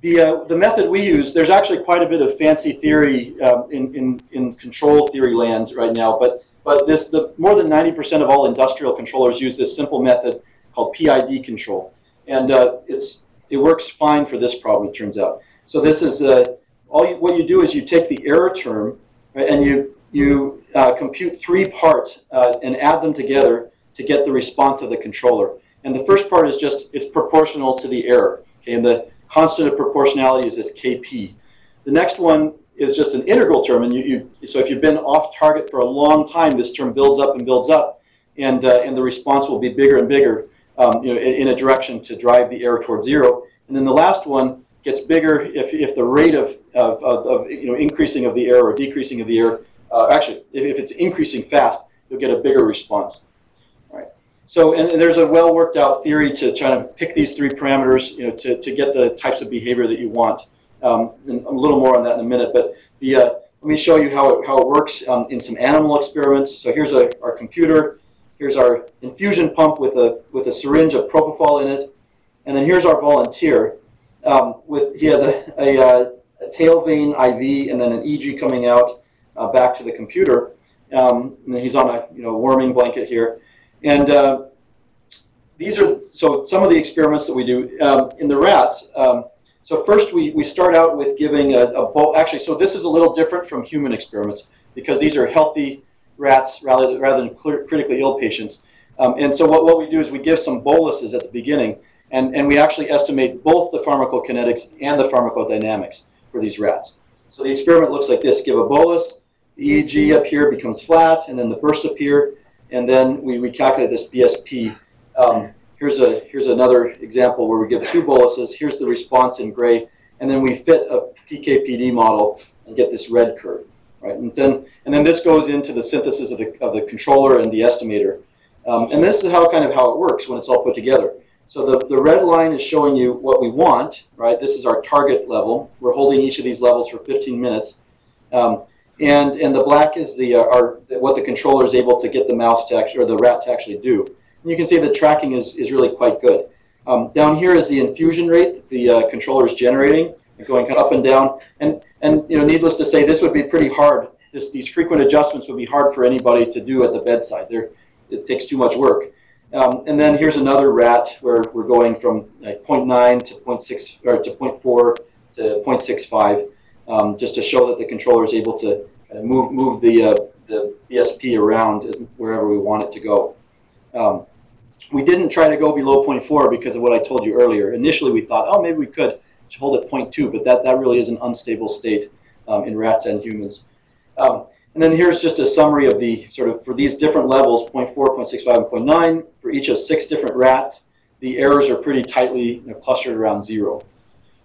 the, uh, the method we use, there's actually quite a bit of fancy theory um, in, in, in control theory land right now, but, but this, the, more than 90% of all industrial controllers use this simple method called PID control. And uh, it's, it works fine for this problem, it turns out. So this is, uh, all you, what you do is you take the error term right, and you, you uh, compute three parts uh, and add them together to get the response of the controller. And the first part is just, it's proportional to the error. Okay, and the, constant of proportionality is this Kp. The next one is just an integral term, and you, you, so if you've been off target for a long time, this term builds up and builds up, and, uh, and the response will be bigger and bigger um, you know, in, in, a direction to drive the error towards zero. And then the last one gets bigger if, if the rate of, of, of, of you know, increasing of the error or decreasing of the error, uh, actually, if, if it's increasing fast, you'll get a bigger response. So, and, and there's a well worked out theory to try to pick these three parameters, you know, to, to get the types of behavior that you want. Um, and a little more on that in a minute. But the, uh, let me show you how it, how it works um, in some animal experiments. So here's a, our computer. Here's our infusion pump with a, with a syringe of propofol in it. And then here's our volunteer. Um, with, he has a, a, uh, tail vein IV and then an EEG coming out uh, back to the computer. Um, and he's on a you know, warming blanket here. And uh, these are, so some of the experiments that we do um, in the rats, um, so first we, we start out with giving a, a actually, so this is a little different from human experiments because these are healthy rats rather, rather than critically ill patients. Um, and so what, what we do is we give some boluses at the beginning and, and we actually estimate both the pharmacokinetics and the pharmacodynamics for these rats. So the experiment looks like this. Give a bolus, the EEG up here becomes flat, and then the bursts appear, and then we, we calculate this BSP. Um, Here's, a, here's another example where we give two boluses. Here's the response in gray. And then we fit a PKPD model and get this red curve. Right? And, then, and then this goes into the synthesis of the, of the controller and the estimator. Um, and this is how kind of how it works when it's all put together. So the, the red line is showing you what we want, right? This is our target level. We're holding each of these levels for 15 minutes. Um, and, and the black is the, uh, our, what the controller is able to get the mouse to actually, or the rat to actually do. And you can see the tracking is, is really quite good. Um, down here is the infusion rate that the uh, controller is generating, going up and down. And, and you know, needless to say, this would be pretty hard. This, these frequent adjustments would be hard for anybody to do at the bedside. They're, it takes too much work. Um, and then here's another rat where we're going from like 0.9 to 0.6 or to 0.4 to 0.65, um, just to show that the controller is able to kind of move move the uh, the BSP around wherever we want it to go. Um, we didn't try to go below 0.4 because of what I told you earlier. Initially, we thought, oh, maybe we could hold at 0.2, but that, that really is an unstable state um, in rats and humans. Um, and then here's just a summary of the sort of, for these different levels, 0.4, 0.65, and 0.9, for each of six different rats, the errors are pretty tightly you know, clustered around zero.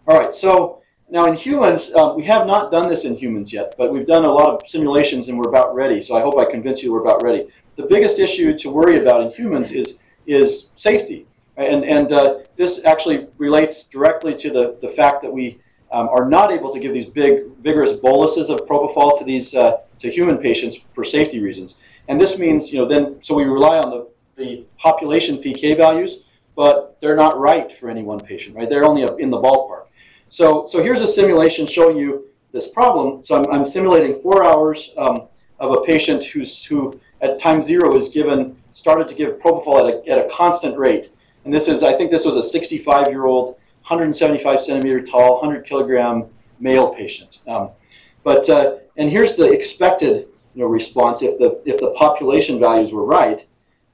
All right, so now in humans, uh, we have not done this in humans yet, but we've done a lot of simulations and we're about ready, so I hope I convince you we're about ready the biggest issue to worry about in humans is, is safety. And, and uh, this actually relates directly to the, the fact that we um, are not able to give these big, vigorous boluses of propofol to these uh, to human patients for safety reasons. And this means, you know, then so we rely on the, the population PK values, but they're not right for any one patient, right? They're only in the ballpark. So, so here's a simulation showing you this problem. So I'm, I'm simulating four hours um, of a patient who's, who at time zero is given, started to give propofol at a, at a constant rate. And this is, I think this was a 65 year old, 175 centimeter tall, 100 kilogram male patient. Um, but, uh, and here's the expected you know, response if the, if the population values were right.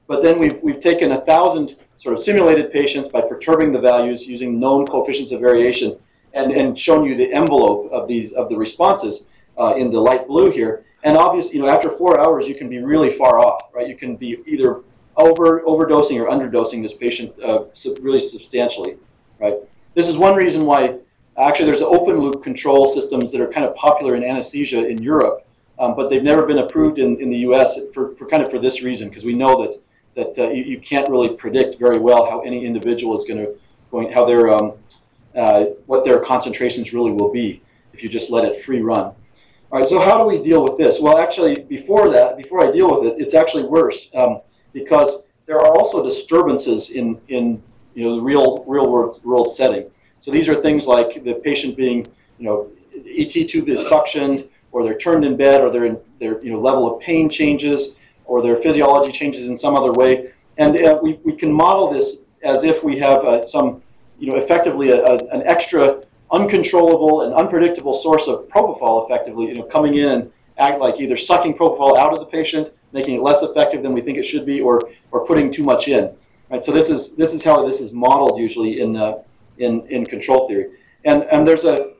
But then we've, we've taken a thousand sort of simulated patients by perturbing the values using known coefficients of variation and, and shown you the envelope of these of the responses uh, in the light blue here. And obviously, you know, after four hours, you can be really far off, right? You can be either over overdosing or underdosing this patient uh, really substantially, right? This is one reason why actually there's open loop control systems that are kind of popular in anesthesia in Europe, um, but they've never been approved in, in the U.S. for, for kind of for this reason because we know that that uh, you, you, can't really predict very well how any individual is going to going how their um, uh, what their concentrations really will be if you just let it free run. All right, so how do we deal with this? Well, actually, before that, before I deal with it, it's actually worse um, because there are also disturbances in, in you know, the real, real world, world setting. So these are things like the patient being, you know, ET tube is suctioned, or they're turned in bed, or their, their you know, level of pain changes, or their physiology changes in some other way. And uh, we, we can model this as if we have uh, some, you know, effectively a, a, an extra uncontrollable and unpredictable source of propofol effectively, you know, coming in and act like either sucking propofol out of the patient, making it less effective than we think it should be, or or putting too much in. Right. So this is this is how this is modeled usually in in in control theory. And and there's a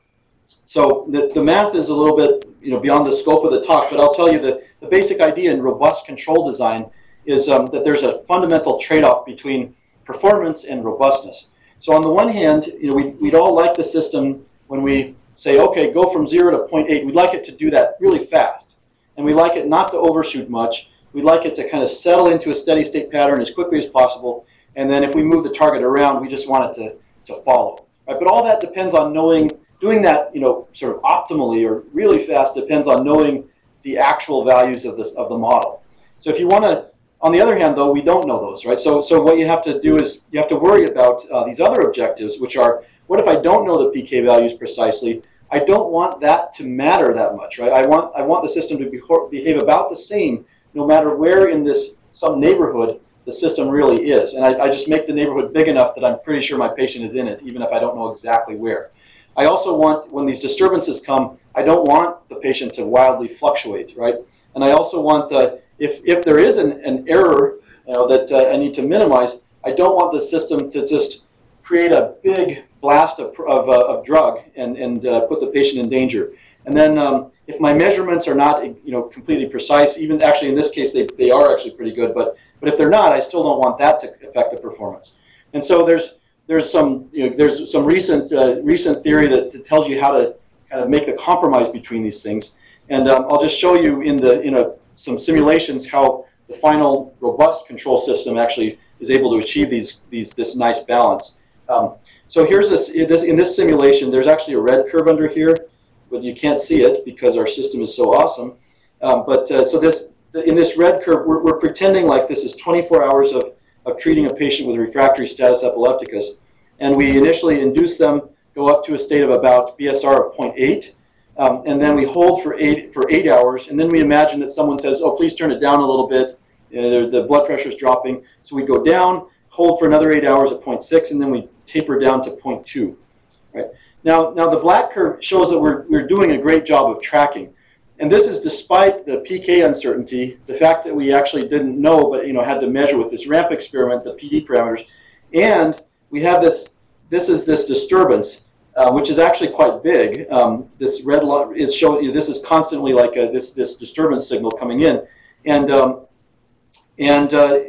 so the, the math is a little bit you know beyond the scope of the talk, but I'll tell you that the basic idea in robust control design is um, that there's a fundamental trade-off between performance and robustness. So on the one hand, you know, we'd, we'd all like the system when we say, okay, go from zero to 0.8. We'd like it to do that really fast. And we like it not to overshoot much. We'd like it to kind of settle into a steady state pattern as quickly as possible. And then if we move the target around, we just want it to, to follow. Right? But all that depends on knowing doing that, you know, sort of optimally or really fast depends on knowing the actual values of this of the model. So if you want to, on the other hand, though, we don't know those, right? So so what you have to do is you have to worry about uh, these other objectives, which are what if I don't know the PK values precisely? I don't want that to matter that much, right? I want I want the system to be, behave about the same no matter where in this some neighborhood the system really is. And I, I, just make the neighborhood big enough that I'm pretty sure my patient is in it, even if I don't know exactly where. I also want, when these disturbances come, I don't want the patient to wildly fluctuate, right? And I also want, uh, if, if there is an, an error you know, that uh, I need to minimize, I don't want the system to just create a big blast of, of, uh, of drug and, and uh, put the patient in danger. And then um, if my measurements are not you know, completely precise, even actually in this case they, they are actually pretty good, but, but if they're not, I still don't want that to affect the performance. And so there's, there's some, you know, there's some recent, uh, recent theory that, that tells you how to kind of make the compromise between these things. And um, I'll just show you in, the, in a, some simulations how the final robust control system actually is able to achieve these, these, this nice balance. Um, so here's this, this, in this simulation, there's actually a red curve under here, but you can't see it because our system is so awesome. Um, but uh, so this, in this red curve, we're, we're, pretending like this is 24 hours of, of treating a patient with refractory status epilepticus. And we initially induce them, go up to a state of about BSR of 0.8, um, and then we hold for eight, for eight hours, and then we imagine that someone says, oh, please turn it down a little bit, you know, the blood pressure is dropping. So we go down, hold for another eight hours at 0.6, and then we taper down to 0.2. Right? Now, now the black curve shows that we're, we're doing a great job of tracking. And this is despite the PK uncertainty, the fact that we actually didn't know, but you know, had to measure with this ramp experiment, the PD parameters, and we have this, this is this disturbance, uh, which is actually quite big. Um, this red line is showing you, this is constantly like a, this, this disturbance signal coming in. And, um, and uh,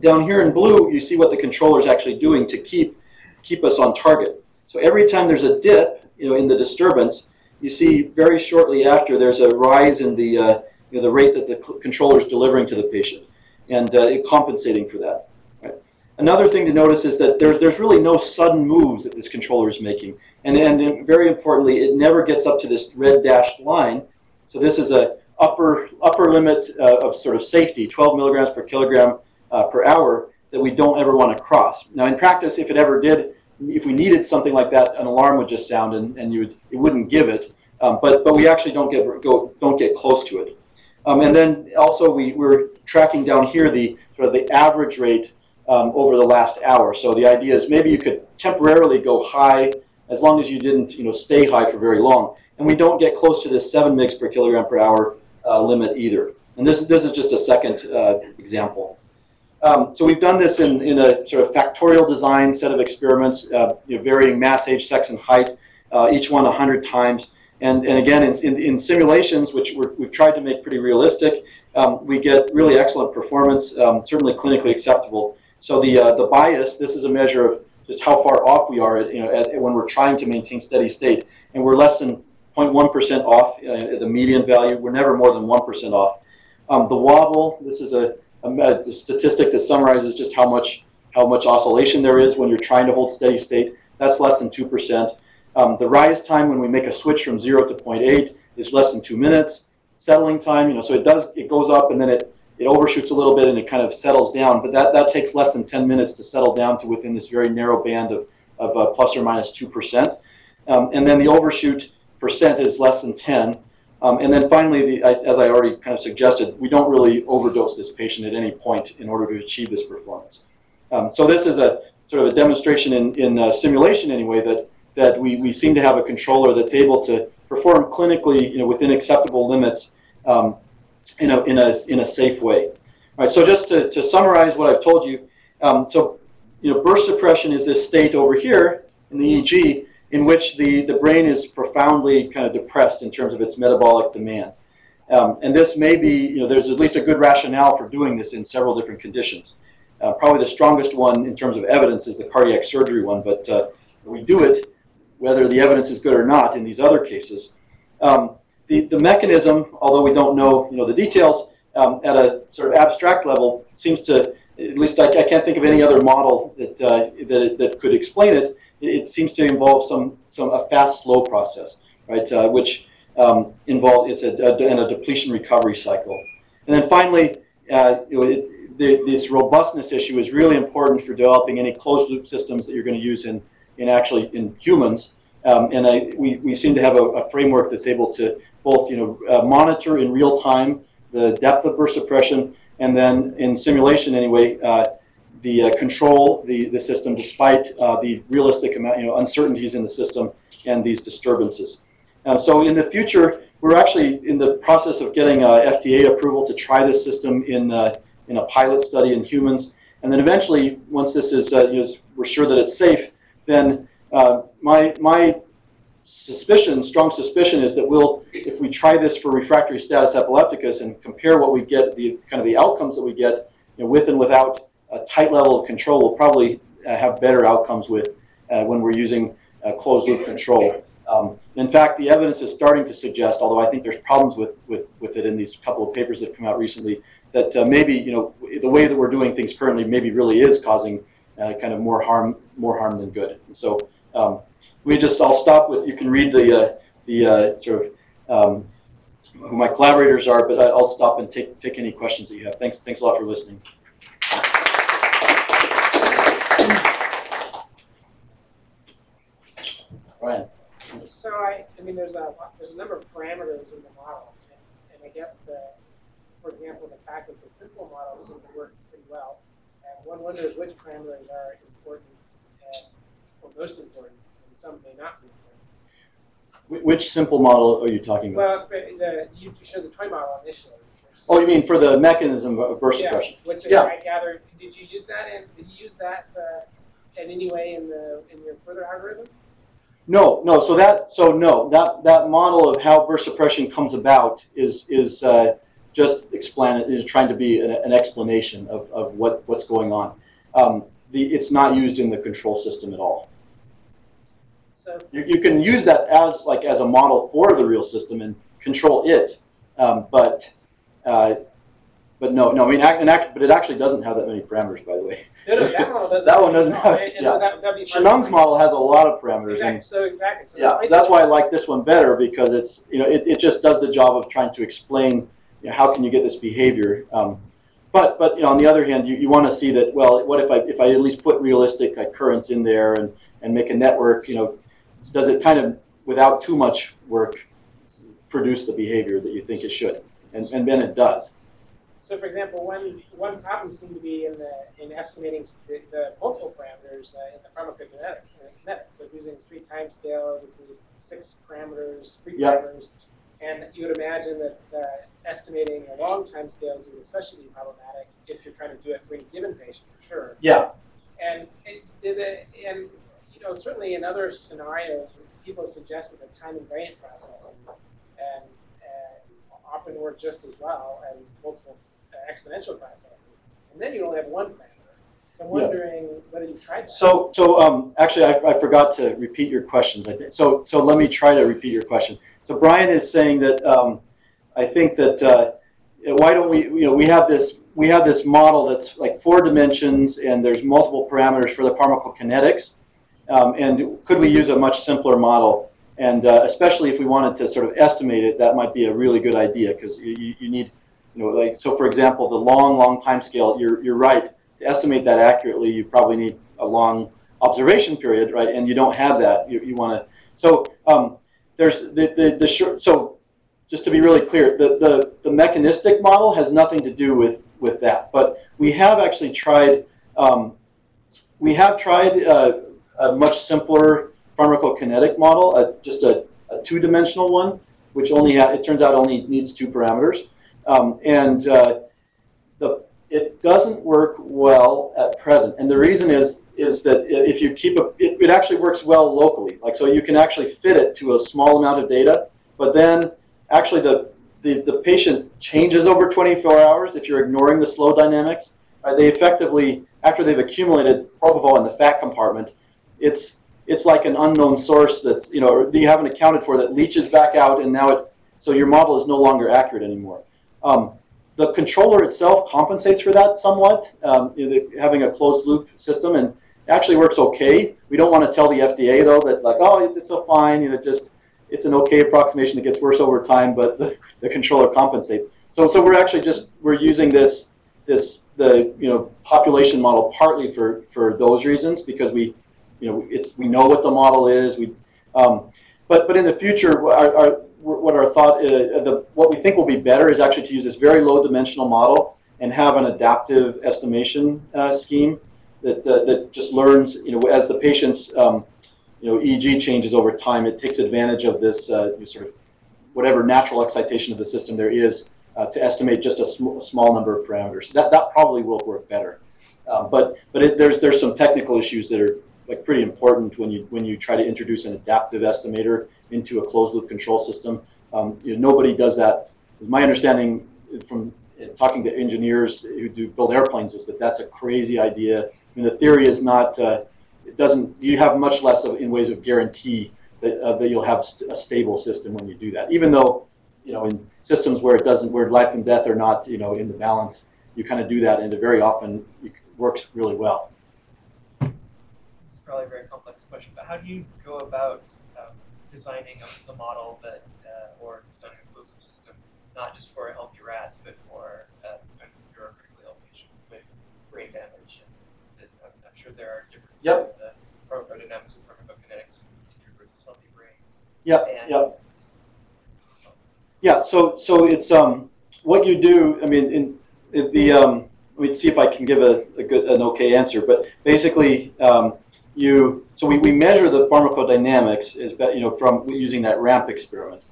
down here in blue, you see what the controller is actually doing to keep, keep us on target. So every time there's a dip, you know, in the disturbance, you see very shortly after there's a rise in the, uh, you know, the rate that the controller is delivering to the patient and uh, compensating for that. Right? Another thing to notice is that there's, there's really no sudden moves that this controller is making. And, and very importantly, it never gets up to this red dashed line. So this is a upper, upper limit uh, of sort of safety, 12 milligrams per kilogram uh, per hour, that we don't ever want to cross. Now in practice, if it ever did if we needed something like that, an alarm would just sound and, and you would, it wouldn't give it. Um, but, but we actually don't get, go, don't get close to it. Um, and then also we, we're tracking down here the sort of the average rate um, over the last hour. So the idea is maybe you could temporarily go high as long as you didn't you know, stay high for very long. And we don't get close to this 7 mg per kilogram per hour uh, limit either. And this, this is just a second uh, example. Um, so we've done this in, in a sort of factorial design set of experiments, uh, you know, varying mass, age, sex, and height, uh, each one 100 times. And, and again, in, in, in simulations, which we have tried to make pretty realistic, um, we get really excellent performance, um, certainly clinically acceptable. So the, uh, the bias, this is a measure of just how far off we are at, you know, at, when we're trying to maintain steady state. And we're less than 0.1% off uh, the median value. We're never more than 1% off. Um, the wobble, this is a a, a statistic that summarizes just how much how much oscillation there is when you're trying to hold steady state. That's less than 2%. Um, the rise time when we make a switch from 0 to 0.8 is less than 2 minutes. Settling time, you know, so it does it goes up and then it, it overshoots a little bit and it kind of settles down, but that, that takes less than 10 minutes to settle down to within this very narrow band of, of uh, plus or minus 2%. Um, and then the overshoot percent is less than 10. Um, and then finally, the, I, as I already kind of suggested, we don't really overdose this patient at any point in order to achieve this performance. Um, so this is a sort of a demonstration in, in uh, simulation anyway that, that we, we seem to have a controller that's able to perform clinically you know, within acceptable limits um, in, a, in, a, in a safe way. All right, so just to, to summarize what I've told you, um, so you know, burst suppression is this state over here in the EEG in which the, the brain is profoundly kind of depressed in terms of its metabolic demand. Um, and this may be, you know, there's at least a good rationale for doing this in several different conditions. Uh, probably the strongest one in terms of evidence is the cardiac surgery one, but uh, we do it whether the evidence is good or not in these other cases. Um, the, the mechanism, although we don't know, you know the details, um, at a sort of abstract level seems to, at least I, I can't think of any other model that, uh, that, that could explain it, it seems to involve some some a fast slow process, right? Uh, which um, involved it's a, a, and a depletion recovery cycle. And then finally, uh, it, the, this robustness issue is really important for developing any closed loop systems that you're going to use in, in actually in humans. Um, and I, we, we seem to have a, a, framework that's able to both you know, uh, monitor in real time the depth of burst suppression and then in simulation anyway, uh, the uh, control the, the system despite uh, the realistic amount, you know, uncertainties in the system and these disturbances. Uh, so in the future, we're actually in the process of getting FDA approval to try this system in, uh, in a pilot study in humans. And then eventually, once this is, uh, you know, we're sure that it's safe, then uh, my, my suspicion, strong suspicion is that we'll, if we try this for refractory status epilepticus and compare what we get, the kind of the outcomes that we get you know, with and without a tight level of control, we'll probably uh, have better outcomes with uh, when we're using uh, closed loop control. Um, in fact, the evidence is starting to suggest, although I think there's problems with, with, with it in these couple of papers that have come out recently, that uh, maybe you know the way that we're doing things currently maybe really is causing uh, kind of more harm more harm than good. And so um, we just I'll stop with you can read the uh, the uh, sort of um, who my collaborators are, but I'll stop and take take any questions that you have. Thanks thanks a lot for listening. Brian. So I, I mean, there's a there's a number of parameters in the model, and, and I guess the, for example, the fact that the simple model seems to work pretty well, and one wonders which parameters are important and or most important, and some may not be important. Which simple model are you talking about? Well, the, you showed the toy model initially. Oh, you mean for the mechanism of burst yeah, suppression? Which Yeah. I gather, did you use that, and did you use that uh, in any way in the in your further algorithm? No, no. So that, so no, that that model of how burst suppression comes about is is uh, just explain is trying to be an, an explanation of, of what what's going on. Um, the it's not used in the control system at all. So You, you can use that as like as a model for the real system and control it, um, but uh, but no, no. I mean, act, and act, but it actually doesn't have that many parameters, by the way. no, no, that model doesn't. [LAUGHS] That one doesn't have- yeah. so that, that'd be part of ShiNung's my- model has a lot of parameters, Exactly. and So exactly. So yeah, that that's why I like this one better because it's you know it, it just does the job of trying to explain you know, how can you get this behavior. Um, but but you know on the other hand, you, you want to see that well, what if I if I at least put realistic like, currents in there and and make a network, you know, does it kind of without too much work produce the behavior that you think it should? And and then it does. So, for example, one one problem seemed to be in the in estimating the, the multiple parameters uh, in the pharmacokinetic uh, kinetics. So, using three time scale, which is six parameters, three Yep. parameters, and you would imagine that uh, estimating a long time scales would especially problematic if you're trying to do it for any given patient, for sure. Yeah. And it, is it, and you know, certainly in other scenarios, people have suggested that time invariant processes and uh, often work just as well as multiple uh, exponential processes. And then you only have one parameter. So I'm Yeah. wondering whether you've tried that. So, so um, actually, I, I forgot to repeat your questions. I think so. So let me try to repeat your question. So Brian is saying that um, I think that uh, why don't we? You know, we have this we have this model that's like four dimensions, and there's multiple parameters for the pharmacokinetics. Um, and could we use a much simpler model? And uh, especially if we wanted to sort of estimate it, that might be a really good idea because you, you, need, you know, like so. For example, the long, long time scale. You're you're right to estimate that accurately, you probably need a long observation period, right? And you don't have that. You, you want to. So um, there's the the, the short. So just to be really clear, the, the the mechanistic model has nothing to do with with that. But we have actually tried. Um, we have tried uh, a much simpler pharmacokinetic model, uh, just a, a two-dimensional one, which only it turns out only needs two parameters, um, and uh, the it doesn't work well at present. And the reason is is that if you keep a, it, it actually works well locally. Like so you can actually fit it to a small amount of data, but then actually the the, the patient changes over 24 hours if you're ignoring the slow dynamics. Right? They effectively, after they've accumulated propofol in the fat compartment, it's it's like an unknown source that's you know that you haven't accounted for that leaches back out, and now it so your model is no longer accurate anymore. Um, the controller itself compensates for that somewhat, um, you know, the- having a closed loop system, and actually works okay. We don't want to tell the FDA though that like, oh, it's so fine, you know, just it's an okay approximation that gets worse over time, but the, the controller compensates. So, so we're actually just we're using this this the you know population model partly for for those reasons because we you know it's we know what the model is we um, but but in the future our, our what our thought uh, the what we think will be better is actually to use this very low dimensional model and have an adaptive estimation uh, scheme that uh, that just learns you know as the patient's um, you know EEG changes over time it takes advantage of this uh, sort of whatever natural excitation of the system there is uh, to estimate just a, sm a, small number of parameters. That, that probably will work better. Uh, but but it, there's, there's some technical issues that are like pretty important when you, when you try to introduce an adaptive estimator into a closed loop control system. Um, you know, nobody does that. My understanding from talking to engineers who do build airplanes is that that's a crazy idea. I mean, the theory is not, uh, it doesn't, you have much less of, in ways of guarantee that, uh, that you'll have st a stable system when you do that. Even though you know, in systems where it doesn't, where life and death are not, you know, in the balance, you kind of do that, and it very often works really well. Probably a very complex question, but how do you go about um, designing a, a model that, uh, or designing a closed loop system, not just for a healthy rat, but for uh, a critically ill patient with brain damage? And, I'm, I'm, sure there are differences yep. in the pharmacodynamics and pharmacokinetics versus healthy brain. Yep. And yep. Yeah, so so it's um, what you do. I mean, in, in the um, let me see if I can give a, a good an okay answer. But basically, um, you so we, we measure the pharmacodynamics is you know from using that ramp experiment.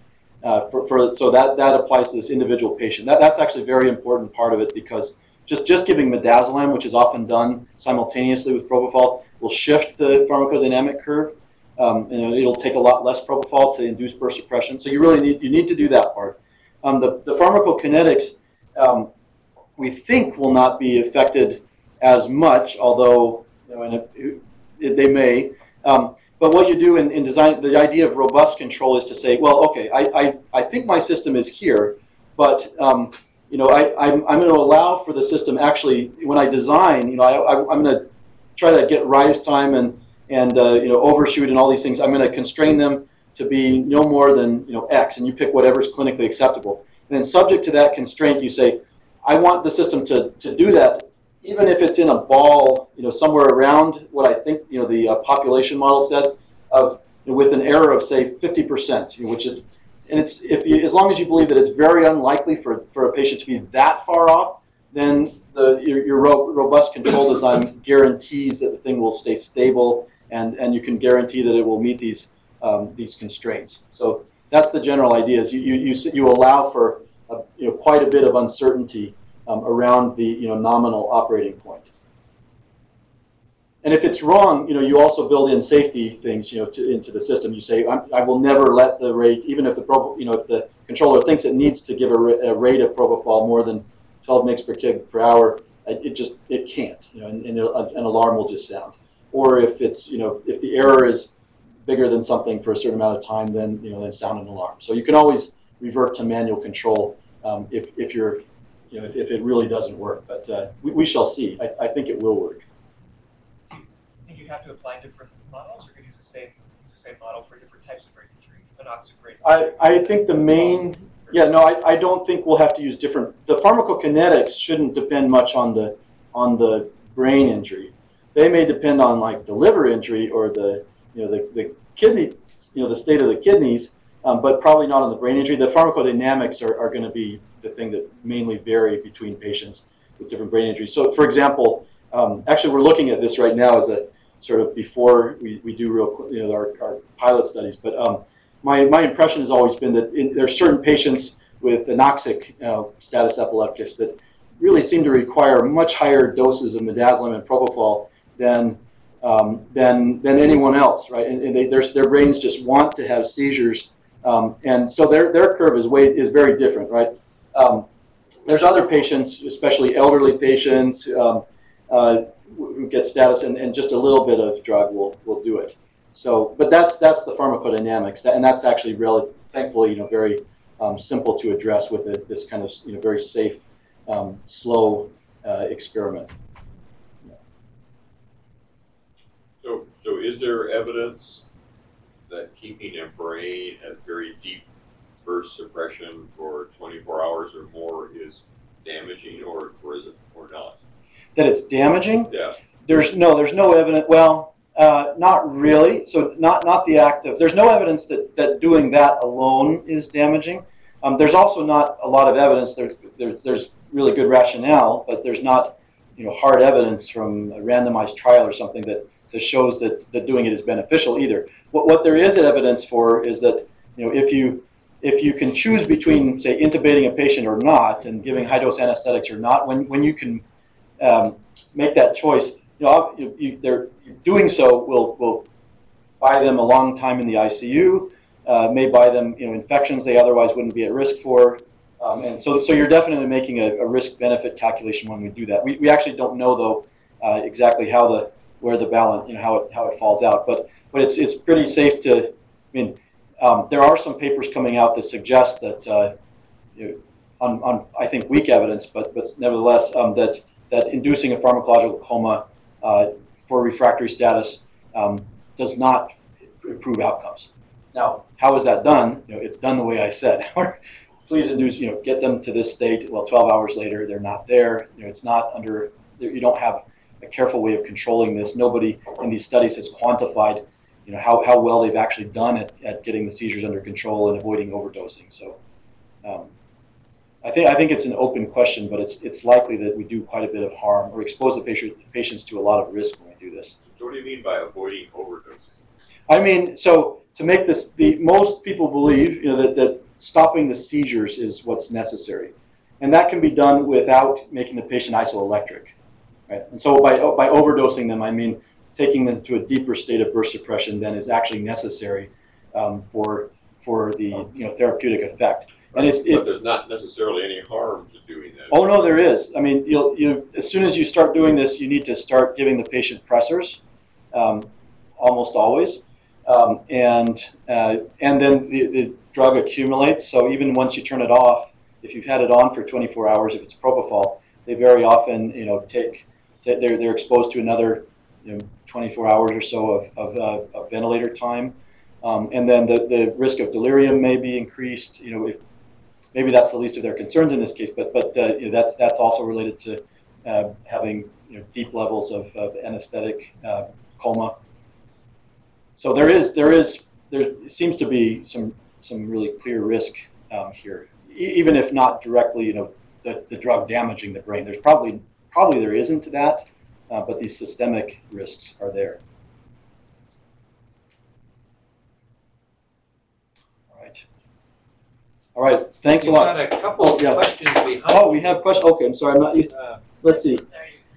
Uh, for, for so that that applies to this individual patient. That that's actually a very important part of it because just just giving midazolam, which is often done simultaneously with propofol, will shift the pharmacodynamic curve. Um, and it'll take a lot less propofol to induce burst suppression. So you really need you need to do that part. Um, the, the pharmacokinetics um, we think will not be affected as much, although you know, they may. Um, but what you do in, in design, the idea of robust control is to say, well, okay, I, I, I think my system is here, but um, you know, I, I'm, I'm going to allow for the system actually, when I design, you know, I, I, I'm going to try to get rise time and and uh, you know overshoot and all these things. I'm going to constrain them to be no more than you know X, and you pick whatever is clinically acceptable. And then subject to that constraint, you say, I want the system to, to do that, even if it's in a ball, you know, somewhere around what I think you know the uh, population model says, of you know, with an error of say 50%, you know, which is, and it's if you, as long as you believe that it's very unlikely for, for a patient to be that far off, then the, your, your robust control design guarantees that the thing will stay stable and, and you can guarantee that it will meet these, um, these constraints. So that's the general idea is you, you, you, you allow for a, you know, quite a bit of uncertainty um, around the you know, nominal operating point. And if it's wrong, you know, you also build in safety things, you know, to, into the system. You say, i will never let the rate, even if the you know, if the controller thinks it needs to give a, a rate of propofol more than 12 mg per kg per hour, it just it can't, you know, and, and an alarm will just sound or if it's, you know, if the error is bigger than something for a certain amount of time, then, you know, then sound an alarm. So you can always revert to manual control um, if, if you're, you know, if, if, it really doesn't work. But uh, we, we, shall see. I, I, think it will work. Do you think you have to apply different models, or could you use the same use the same model for different types of brain injury, anoxic brain? I, I think the main, yeah, no, I, I don't think we'll have to use different. The pharmacokinetics shouldn't depend much on the on the brain injury they may depend on like the liver injury or the you know the, the kidney you know the state of the kidneys, um, but probably not on the brain injury. The pharmacodynamics are, are going to be the thing that mainly vary between patients with different brain injuries. So, for example, um, actually, we're looking at this right now as a sort of before we, we do real you know our, our pilot studies. But um, my my impression has always been that in, there are certain patients with anoxic status epilepticus that really seem to require much higher doses of midazolam and propofol than um, than than anyone else, right? And, and they, their their brains just want to have seizures, um, and so their their curve is way is very different, right? Um, there's other patients, especially elderly patients, um, uh, who get status, and, and just a little bit of drug will will do it. So, but that's that's the pharmacodynamics, and that's actually really, thankfully, you know, very um, simple to address with a, this kind of you know very safe, um, slow uh, experiment. So so is there evidence that keeping a brain at very deep burst suppression for twenty-four hours or more is damaging, or, or is it, or not? That it's damaging? Yeah, There's no, there's no evidence, well, uh, not really, so not, not the act of, there's no evidence that, that doing that alone is damaging. Um, there's also not a lot of evidence, there's, there's, there's really good rationale, but there's not, you know, hard evidence from a randomized trial or something that, that shows that, that doing it is beneficial either. What, what there is evidence for is that, you know, if you, if you can choose between, say, intubating a patient or not, and giving high-dose anesthetics or not, when, when you can um, make that choice, you know, you, you, they're doing so will will buy them a long time in the ICU. Uh, may buy them, you know, infections they otherwise wouldn't be at risk for. Um, and so, so you're definitely making a, a risk-benefit calculation when we do that. We, we actually don't know though uh, exactly how the where the balance, you know, how it how it falls out. But but it's it's pretty safe to. I mean, um, there are some papers coming out that suggest that, uh, you know, on, on I think weak evidence, but but nevertheless um, that that inducing a pharmacological coma uh, for refractory status um, does not improve outcomes. Now, how is that done? You know, it's done the way I said. [LAUGHS] Please induce, you know, get them to this state. Well, 12 hours later, they're not there. You know, it's not under. You don't have a careful way of controlling this. Nobody in these studies has quantified, you know, how, how well they've actually done at, at getting the seizures under control and avoiding overdosing. So, um, I think I think it's an open question, but it's it's likely that we do quite a bit of harm or expose the patient, patients to a lot of risk when we do this. so what do you mean by avoiding overdosing? I mean, so to make this, the most people believe, you know, that, that stopping the seizures is what's necessary, and that can be done without making the patient isoelectric, right? And so by by overdosing them, I mean taking them to a deeper state of burst suppression than is actually necessary um, for for the you know therapeutic effect. And it's it, But there's not necessarily any harm to doing that. Oh no, there is. I mean, you'll you as soon as you start doing this, you need to start giving the patient pressors, um, almost always, um, and uh, and then the, the drug accumulates. So even once you turn it off, if you've had it on for 24 hours, if it's propofol, they very often you know take they're they're exposed to another you know 24 hours or so of of, uh, of ventilator time. Um, and then the, the risk of delirium may be increased. You know, if, maybe that's the least of their concerns in this case, but but uh, you know, that's that's also related to uh, having you know, deep levels of, of anesthetic uh, coma. So there is there is there seems to be some some really clear risk um, here, e- even if not directly, you know, the, the drug damaging the brain. There's probably probably there isn't that, uh, but these systemic risks are there. All right. All right. Thanks a lot. We've lot. got a couple of Oh, yeah. questions behind. Oh, we have questions. Okay, I'm sorry. I'm not used. To, Uh, let's see.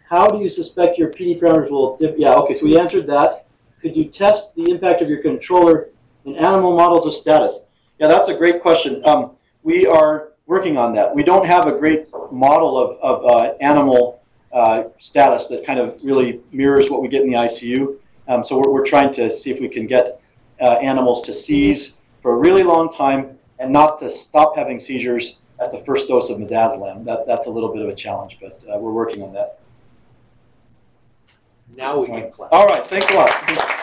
How do you suspect your PD parameters will dip? Yeah. Okay. So we answered that. Could you test the impact of your controller in animal models of status? Yeah, that's a great question. Um, we are working on that. We don't have a great model of, of uh, animal uh, status that kind of really mirrors what we get in the ICU. Um, so we're, we're trying to see if we can get uh, animals to seize for a really long time and not to stop having seizures at the first dose of midazolam. That, that's a little bit of a challenge, but uh, we're working on that. Now we can clap. All right, thanks a lot.